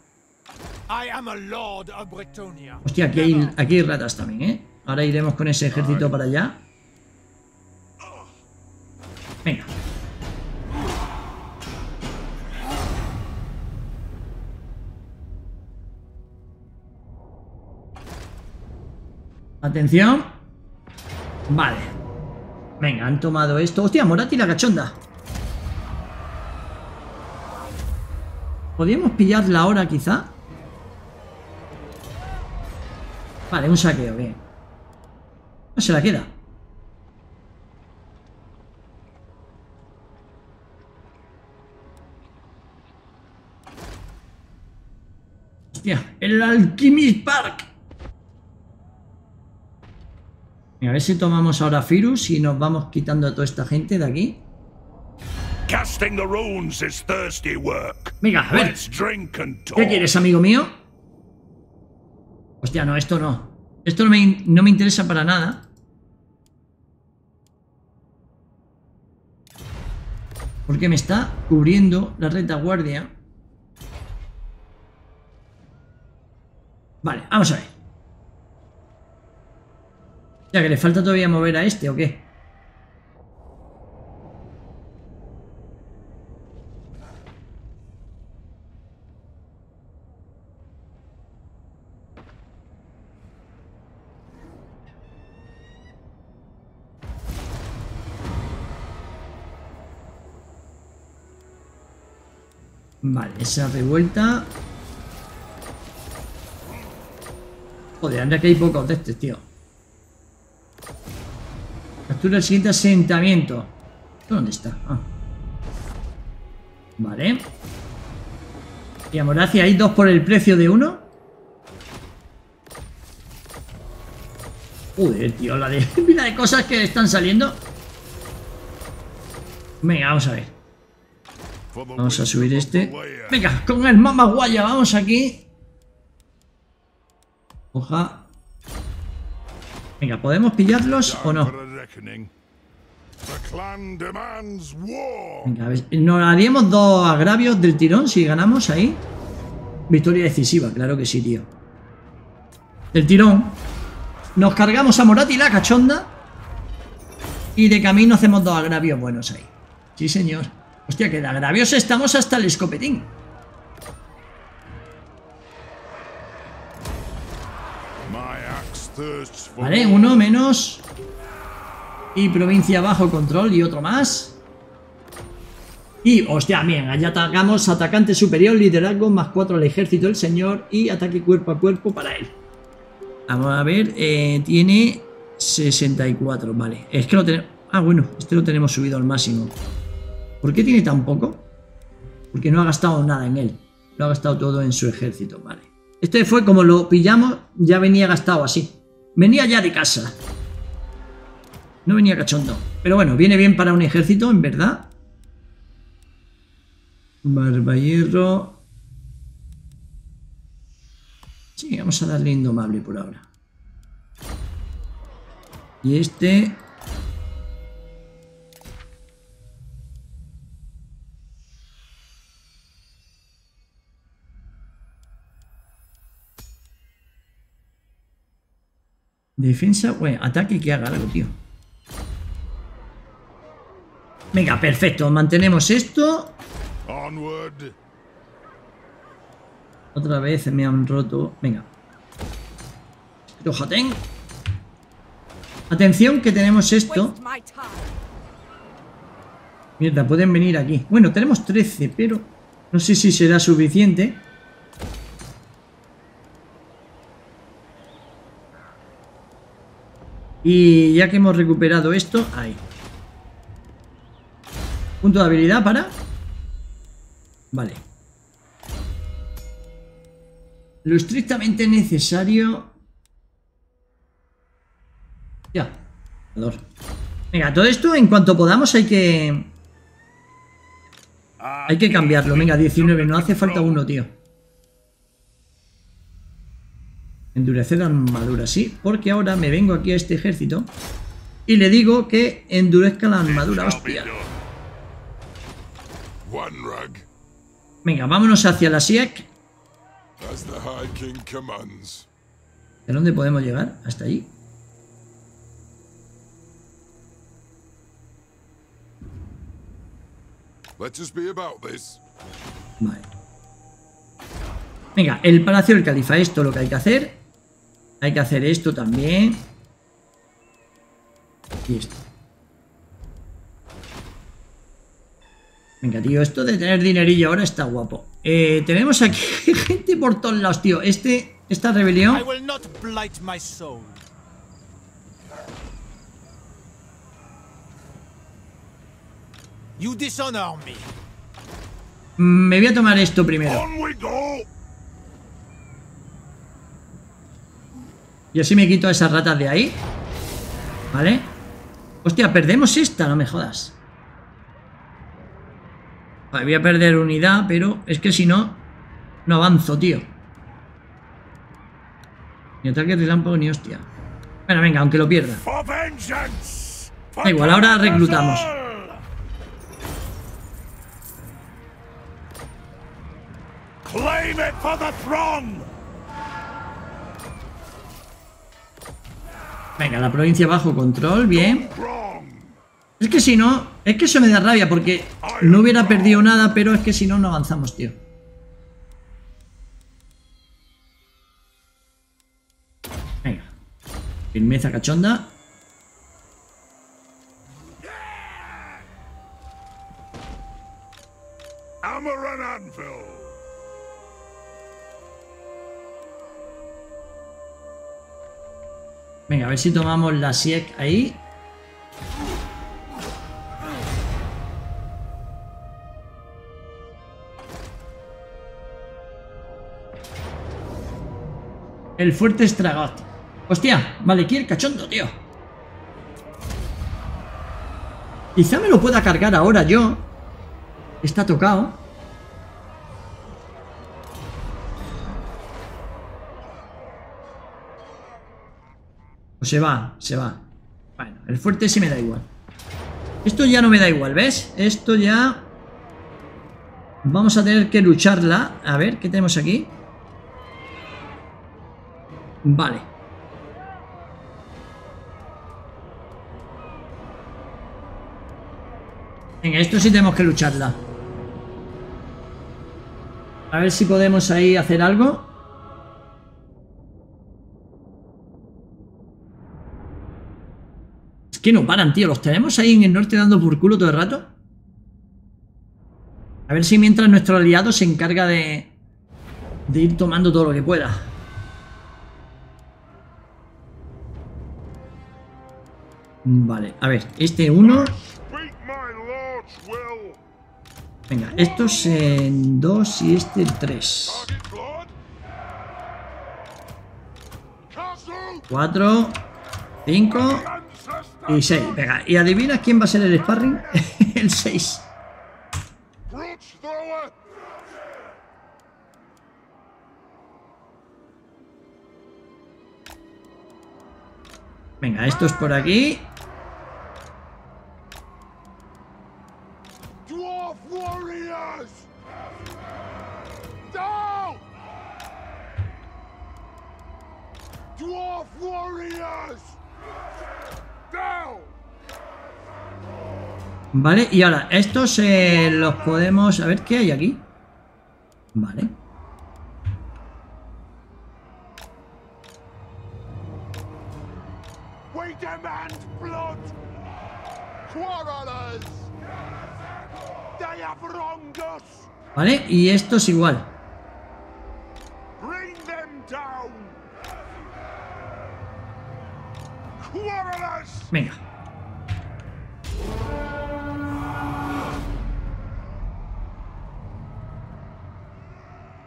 Hostia, aquí hay, aquí hay ratas también, ¿eh? Ahora iremos con ese ejército para allá. Venga. Atención. Vale. Venga, han tomado esto. Hostia, Morati la cachonda. ¿Podríamos pillarla ahora quizá? Vale, un saqueo, bien. No se la queda. Hostia, el Alchemist Park. A ver si tomamos ahora Firus y nos vamos quitando a toda esta gente de aquí. Casting the runes is thirsty work. Venga, a ver. Let's drink and talk. ¿Qué quieres, amigo mío? Hostia, no, esto no. Esto no me, no me interesa para nada. Porque me está cubriendo la retaguardia. Vale, vamos a ver. Ya que le falta todavía mover a este o qué. Vale, esa revuelta. Joder, anda que hay pocos de este, tío. Captura el siguiente asentamiento. ¿Dónde está? Ah. Vale. Y Amoracia, ¿hay dos por el precio de uno? Joder, tío, la de, la de cosas que están saliendo. Venga, vamos a ver. Vamos a subir este. Venga, con el mama guaya, vamos aquí. Oja. Venga, ¿podemos pillarlos o no? Venga, a nos haríamos dos agravios del tirón si ganamos ahí. Victoria decisiva, claro que sí, tío. Del tirón. Nos cargamos a Morati la cachonda. Y de camino hacemos dos agravios buenos ahí. Sí, señor. Hostia, que de agravios estamos hasta el escopetín. Vale, uno menos. Y provincia bajo control y otro más. Y, hostia, bien, allá atacamos atacante superior, liderazgo, más 4 al ejército del señor y ataque cuerpo a cuerpo para él. Vamos a ver, eh, tiene 64, vale. Es que lo tenemos... Ah, bueno, este lo tenemos subido al máximo. ¿Por qué tiene tan poco? Porque no ha gastado nada en él. Lo ha gastado todo en su ejército, vale. Este fue como lo pillamos, ya venía gastado así. Venía ya de casa. No venía cachondo. Pero bueno, viene bien para un ejército, en verdad. Barba hierro. Sí, vamos a darle indomable por ahora. Y este... Defensa, bueno, ataque que haga algo, tío. Venga, perfecto. Mantenemos esto. Otra vez me han roto. Venga. Rojaten. Atención que tenemos esto. Mierda, pueden venir aquí. Bueno, tenemos 13, pero no sé si será suficiente. Y ya que hemos recuperado esto, ahí. Punto de habilidad para... Vale. Lo estrictamente necesario... Ya. Venga, todo esto en cuanto podamos hay que... Hay que cambiarlo. Venga, 19. No hace falta uno, tío. Endurecer la armadura, sí. Porque ahora me vengo aquí a este ejército y le digo que endurezca la armadura. Hostia. Venga, vámonos hacia la SIEC. ¿De dónde podemos llegar? ¿Hasta allí? Vale. Venga, el Palacio del Califa, esto es lo que hay que hacer. Hay que hacer esto también. Y esto. Venga, tío, esto de tener dinerillo ahora está guapo. Eh, tenemos aquí gente por todos lados, tío. Este, esta rebelión... Me voy a tomar esto primero. Y así me quito a esas ratas de ahí. ¿Vale? Hostia, perdemos esta, no me jodas. voy a perder unidad, pero es que si no, no avanzo, tío. Ni ataque relámpago ni hostia. Bueno, venga, aunque lo pierda. Da igual, ahora reclutamos. Venga, la provincia bajo control, bien. Es que si no, es que eso me da rabia porque no hubiera perdido nada, pero es que si no, no avanzamos, tío. Venga. Firmeza cachonda. Ver si tomamos la SIEC ahí. El fuerte Estragot. Hostia, vale, el cachondo, tío. Quizá me lo pueda cargar ahora yo. Está tocado. Se va, se va. Bueno, el fuerte sí me da igual. Esto ya no me da igual, ¿ves? Esto ya... Vamos a tener que lucharla. A ver, ¿qué tenemos aquí? Vale. Venga, esto sí tenemos que lucharla. A ver si podemos ahí hacer algo. Que no paran, tío. Los tenemos ahí en el norte dando por culo todo el rato. A ver si mientras nuestro aliado se encarga de... De ir tomando todo lo que pueda. Vale, a ver. Este uno... Venga, estos en dos y este 3. 4, 5, y seis. Venga, y adivina quién va a ser el sparring. el seis. Brooch thrower. Venga, estos por aquí. Vale, y ahora, estos eh, los podemos... A ver, ¿qué hay aquí? Vale. Vale, y estos igual. Venga.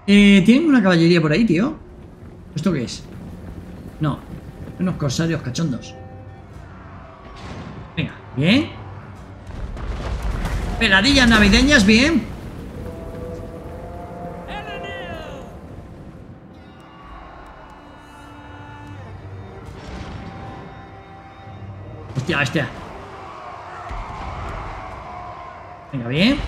Eh, tienen una caballería por ahí, tío. ¿Esto qué es? No, unos corsarios cachondos. Venga, bien. Peladillas navideñas, bien. Hostia, hostia. Venga, bien.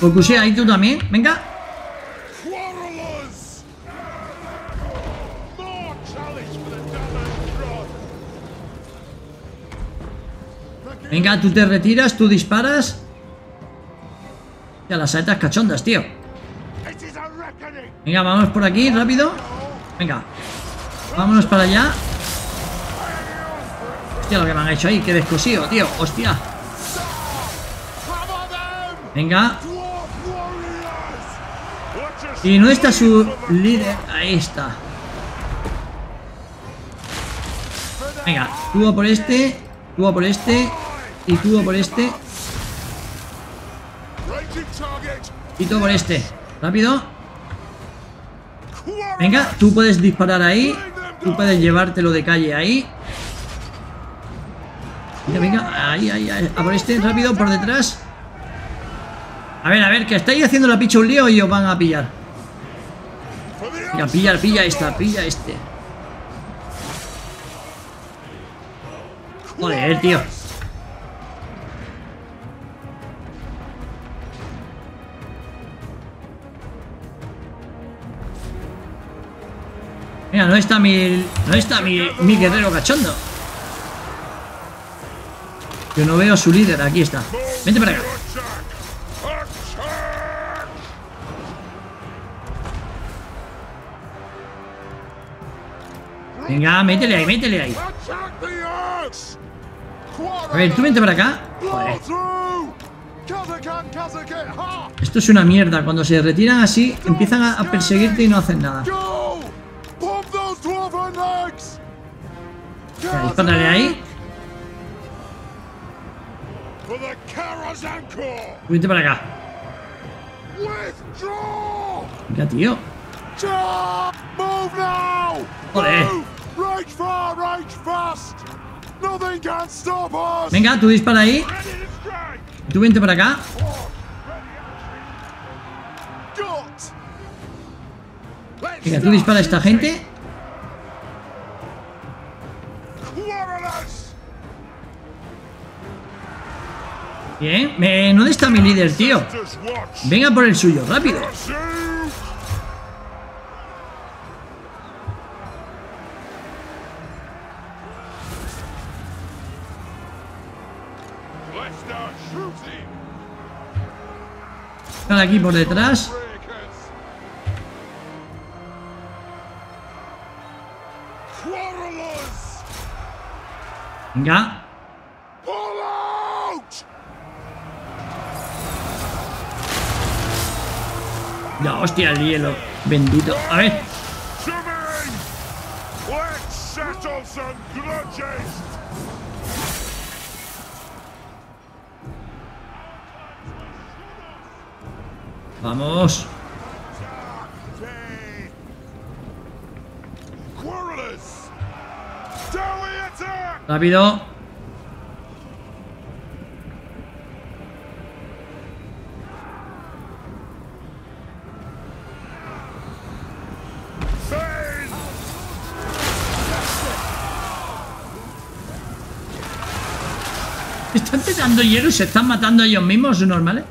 Focusea ahí tú también. Venga. Venga, tú te retiras, tú disparas. Ya las saetas cachondas, tío. Venga, vamos por aquí, rápido. Venga. Vámonos para allá. Hostia, lo que me han hecho ahí, qué descosío, tío. Hostia. Venga. Y no está su líder. Ahí está. Venga, tú por este. Tú por este. Y tú por este. Y tú por este. Rápido. Venga, tú puedes disparar ahí. Tú puedes llevártelo de calle ahí. Venga, venga, ahí, ahí, ahí. A por este, rápido, por detrás. A ver, a ver, que estáis haciendo la picha un lío y os van a pillar. Venga, pilla, pilla esta, pilla este. Joder, tío. No está mi. No está mi, mi guerrero cachondo. Yo no veo a su líder, aquí está. Vente para acá. Venga, métele ahí, métele ahí. A ver, tú vente para acá. Esto es una mierda. Cuando se retiran así, empiezan a perseguirte y no hacen nada. Ahí. Vente para acá. Venga, tío. Venga, tú dispara ahí. Tú vente para acá. Venga, tú dispara a esta gente. Bien. Me- ¿Dónde está mi líder, tío? Venga por el suyo, rápido. Están aquí por detrás. Venga. La hostia, el hielo. Bendito. A ver. Vamos. Rápido. Están tirando hielo y se están matando ellos mismos, ¿es normal? eh?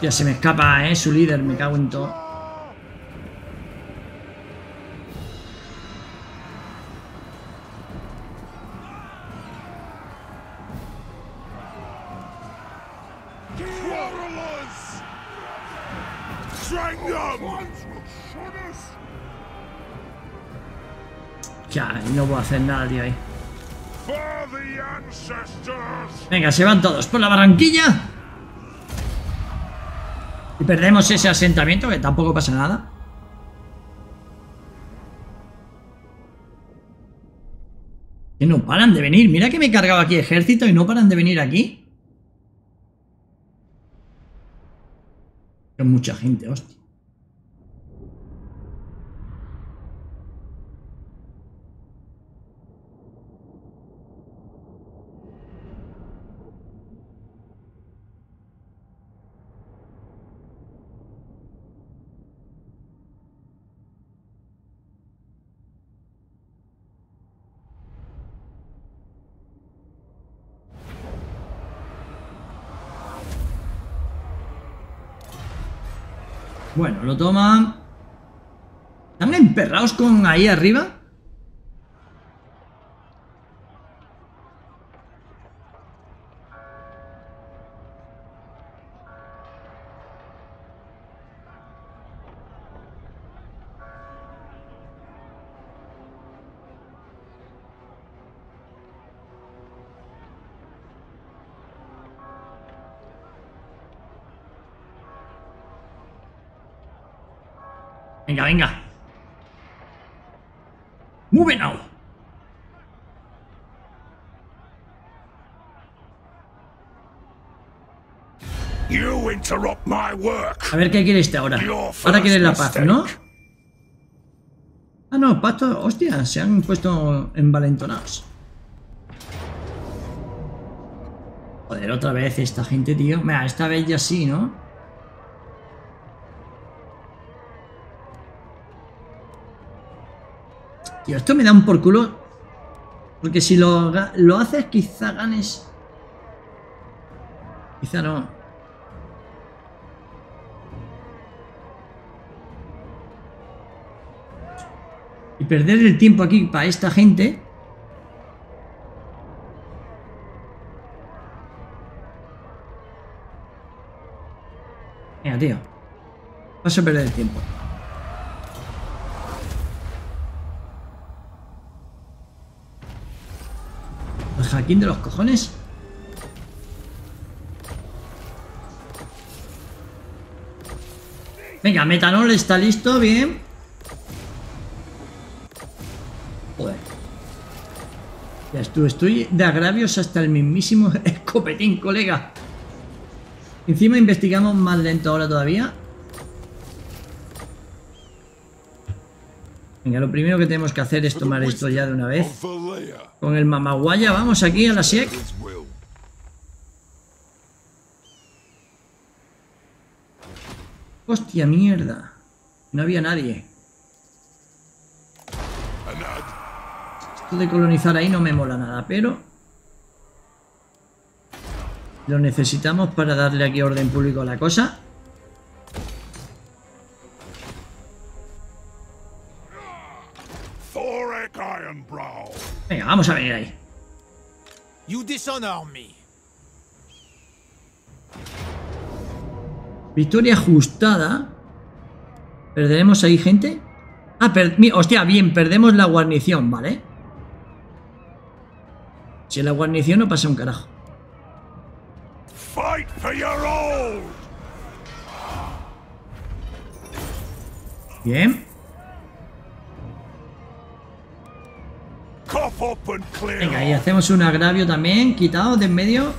Ya se me escapa, eh, su líder, me cago en todo. Ya, no puedo hacer nada, tío, ahí. Venga, se van todos por la barranquilla. Y perdemos ese asentamiento, que tampoco pasa nada. Que no paran de venir. Mira que me he cargado aquí ejército y no paran de venir aquí. Es mucha gente, hostia. Toman. ¿Están emperrados con ahí arriba? Venga, venga. Move now. You interrupt my work! A ver qué quiere este ahora. Ahora quiere la paz, ¿no? Ah, no, pacto. Hostia, se han puesto envalentonados. Joder, otra vez esta gente, tío. Mira, esta vez ya sí, ¿no? Tío, esto me da un por culo. Porque si lo, lo haces, quizá ganes. Quizá no. Y perder el tiempo aquí para esta gente. Venga, tío. Vas a perder el tiempo. El jaquín de los cojones. Venga, metanol está listo, bien. Joder. Ya estoy, estoy de agravios hasta el mismísimo escopetín, colega. Encima investigamos más lento ahora todavía. Venga, lo primero que tenemos que hacer es tomar esto ya de una vez. Con el mamaguaya, vamos aquí a la SIEC. Hostia, mierda. No había nadie. Esto de colonizar ahí no me mola nada, pero... Lo necesitamos para darle aquí orden público a la cosa. Venga, vamos a venir ahí. You dishonor me. Victoria ajustada. ¿Perderemos ahí gente? Ah, per- hostia, bien, perdemos la guarnición, ¿vale? Si la guarnición no pasa un carajo. Fight for your old. Bien. Venga, y hacemos un agravio también, quitado de en medio.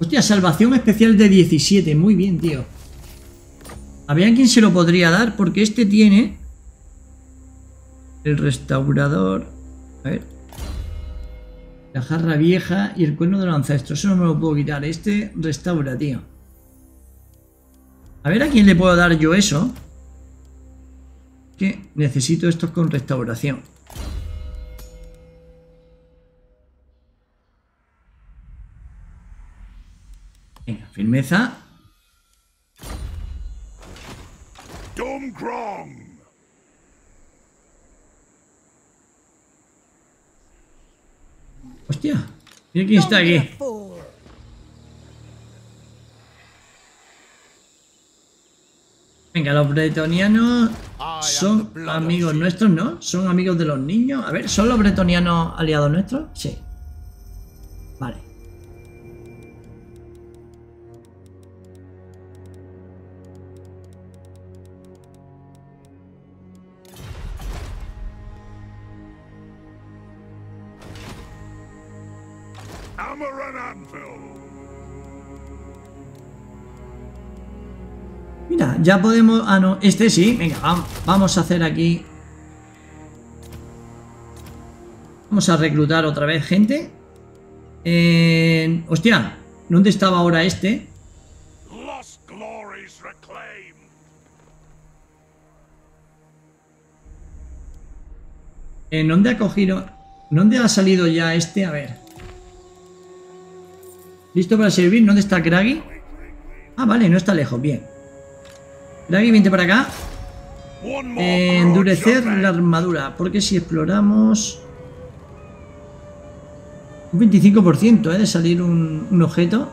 Hostia, salvación especial de 17. Muy bien, tío. Había quien se lo podría dar porque este tiene... El restaurador... A ver. La jarra vieja y el cuerno de los ancestros. Eso no me lo puedo quitar. Este restaura, tío. A ver a quién le puedo dar yo eso. Que necesito estos con restauración. Venga, firmeza. Hostia, mira quién está aquí. Venga, los bretonianos son amigos nuestros, ¿no? Son amigos de los niños. A ver, ¿son los bretonianos aliados nuestros? Sí. Vale. Ya podemos... Ah, no, este sí. Venga, vam- vamos a hacer aquí... Vamos a reclutar otra vez gente. Eh, hostia, ¿dónde estaba ahora este? ¿En dónde ha cogido? ¿Dónde ha salido ya este? A ver. ¿Listo para servir? ¿Dónde está Kragi? Ah, vale, no está lejos. Bien. Kragi, vente para acá. Eh, endurecer la armadura. Porque si exploramos... Un 25% ¿eh? de salir un, un objeto.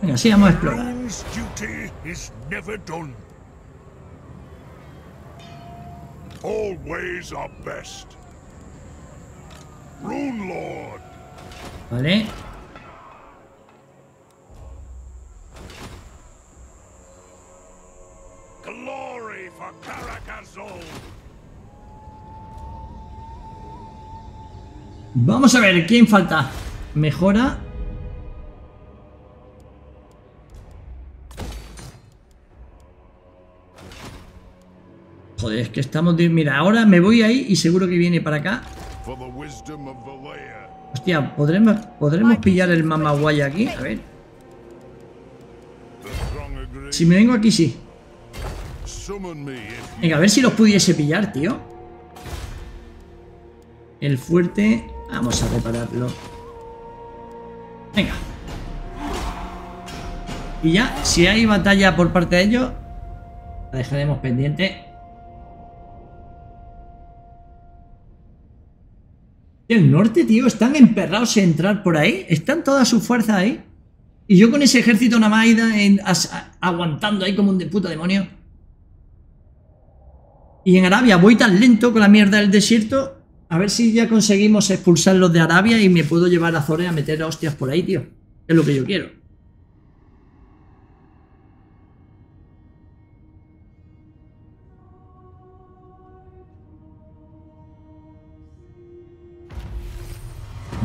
Venga, sí, vamos a explorar. Rune's Glory for Caracazol. Vamos a ver, ¿quién falta? Mejora. Joder, es que estamos... de- Mira, ahora me voy ahí y seguro que viene para acá. Hostia, ¿podremos, ¿podremos pillar el mamaguay aquí? A ver. Si me vengo aquí, sí. Venga, a ver si los pudiese pillar, tío. El fuerte... Vamos a repararlo. Venga. Y ya, si hay batalla por parte de ellos, la dejaremos pendiente. El norte, tío, están emperrados en entrar por ahí. Están toda su fuerza ahí. Y yo con ese ejército namaida en, as- a- aguantando ahí como un de puto demonio. Y en Arabia voy tan lento con la mierda del desierto. A ver si ya conseguimos expulsarlos de Arabia y me puedo llevar a Zore a meter a hostias por ahí, tío. Es lo que yo quiero.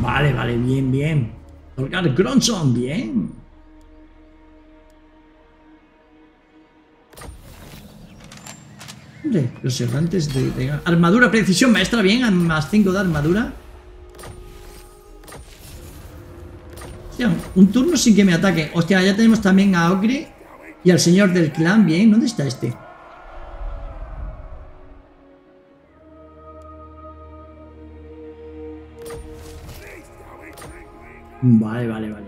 Vale, vale, bien, bien. Tolgar Gronson, bien. Los errantes de, de- Armadura, precisión maestra, bien, más 5 de armadura. Hostia, un turno sin que me ataque. Hostia, ya tenemos también a Ogre y al señor del clan, bien. ¿Dónde está este? Vale, vale, vale.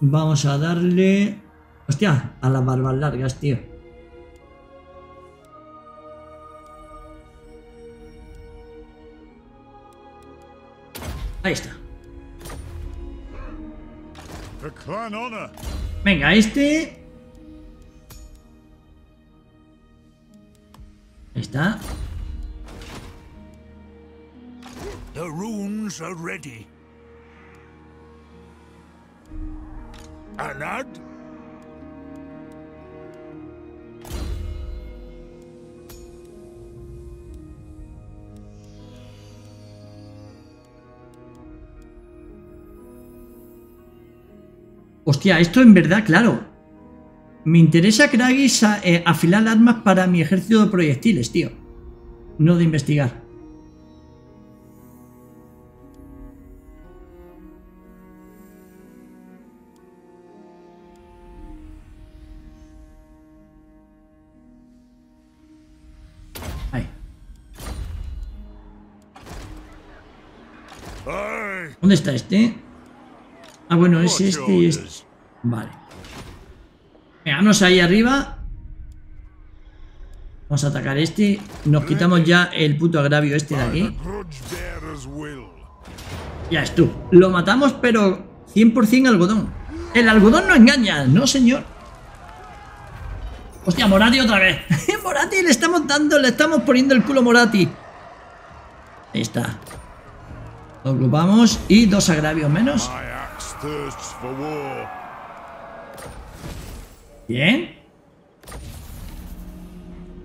Vamos a darle... Hostia, a las barbas largas, tío. Ahí está. The clan honor. Venga, este... Ahí está. The runes are ready. Anad? Hostia, esto en verdad, claro. Me interesa, Kragis, a- eh, afilar armas para mi ejército de proyectiles, tío. No de investigar. Ahí. ¿Dónde está este? Ah, bueno, es este y este. Vale. Venga, vámonos ahí arriba. Vamos a atacar este. Nos quitamos ya el puto agravio este de aquí. Ya es tú. Lo matamos, pero 100% algodón. El algodón no engaña, no señor. Hostia, Morati otra vez. Morati, le estamos dando, le estamos poniendo el culo a Morati. Ahí está. Lo ocupamos y dos agravios menos. Bien.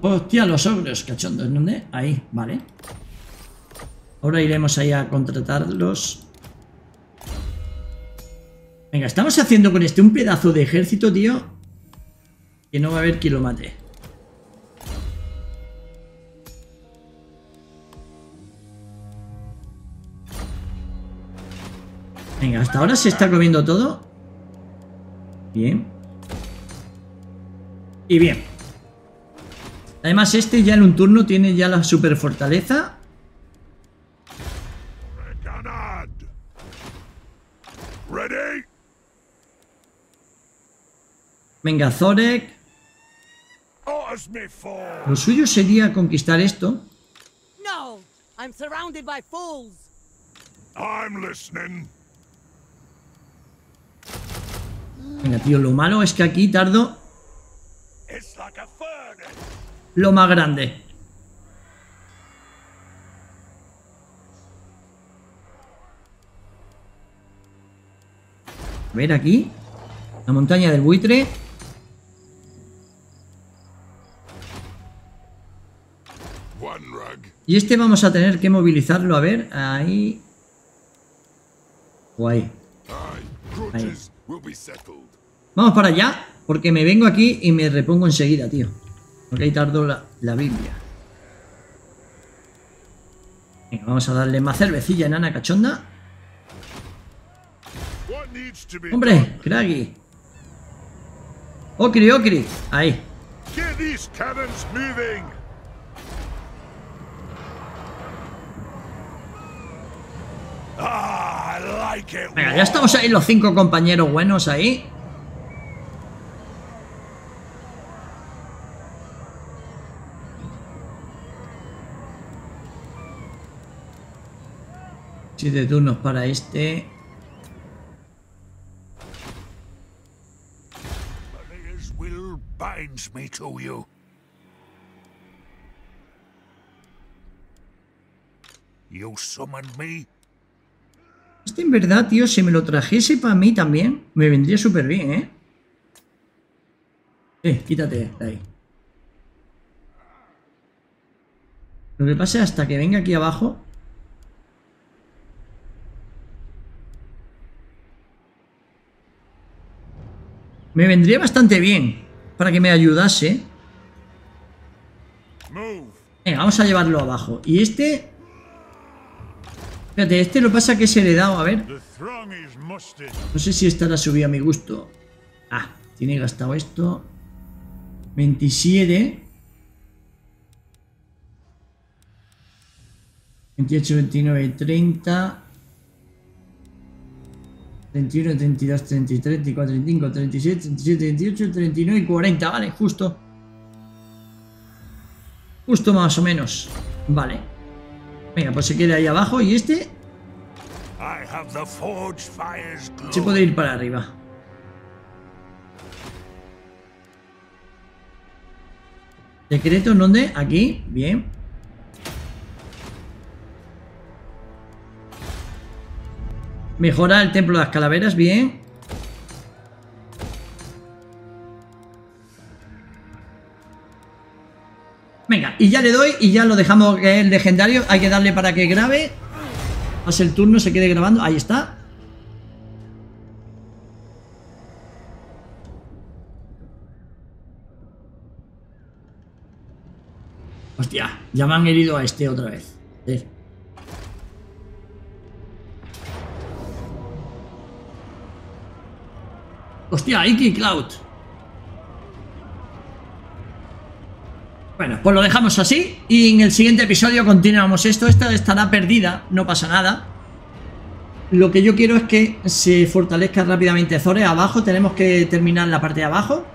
Hostia, los ogros, cachondos. ¿En dónde? Ahí, vale. Ahora iremos ahí a contratarlos. Venga, estamos haciendo con este un pedazo de ejército, tío. Que no va a haber quien lo mate. Venga, hasta ahora se está comiendo todo. Bien. Y bien. Además, este ya en un turno tiene ya la super fortaleza. Venga, Zorek. Lo suyo sería conquistar esto. No! I'm surrounded by fools! I'm listening. Venga, tío, lo malo es que aquí tardo lo más grande. A ver aquí. La montaña del buitre. Y este vamos a tener que movilizarlo. A ver, ahí. Aye. Vamos para allá, porque me vengo aquí y me repongo enseguida, tío. Porque ahí tardó la, la Biblia. Venga, vamos a darle más cervecilla enana cachonda. ¡Hombre! ¡Craggy! ¡Okri, okri! Ahí. Venga, ya estamos ahí los cinco compañeros buenos ahí. Siete turnos para este. You summoned me este en verdad, tío, si me lo trajese para mí también, me vendría súper bien, ¿eh? Eh, quítate de ahí. Lo que pasa es hasta que venga aquí abajo... Me vendría bastante bien para que me ayudase. Venga, vamos a llevarlo abajo. Y este... Este lo pasa que se le da, a ver. No sé si estará subido a mi gusto. Ah, tiene gastado esto. 27. 28, 29, 30. 31, 32, 33, 34, 35, 37, 37, 38, 39 y 40. Vale, justo. Justo más o menos. Vale. Venga, pues se queda ahí abajo. Y este se puede ir para arriba. Secreto, ¿en dónde? Aquí, bien. Mejora el templo de las calaveras, bien. Y ya le doy y ya lo dejamos que es el legendario. Hay que darle para que grabe. Pase el turno, se quede grabando. Ahí está. Hostia, ya me han herido a este otra vez. Eh. Hostia, Iki Cloud. Bueno, pues lo dejamos así y en el siguiente episodio continuamos esto. Esta estará perdida, no pasa nada. Lo que yo quiero es que se fortalezca rápidamente Zore. Abajo tenemos que terminar la parte de abajo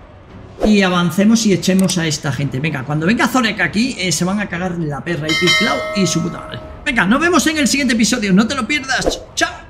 y avancemos y echemos a esta gente. Venga, cuando venga Zorek aquí, eh, se van a cagar la perra y Cloud y su puta madre. Venga, nos vemos en el siguiente episodio. No te lo pierdas. Chao.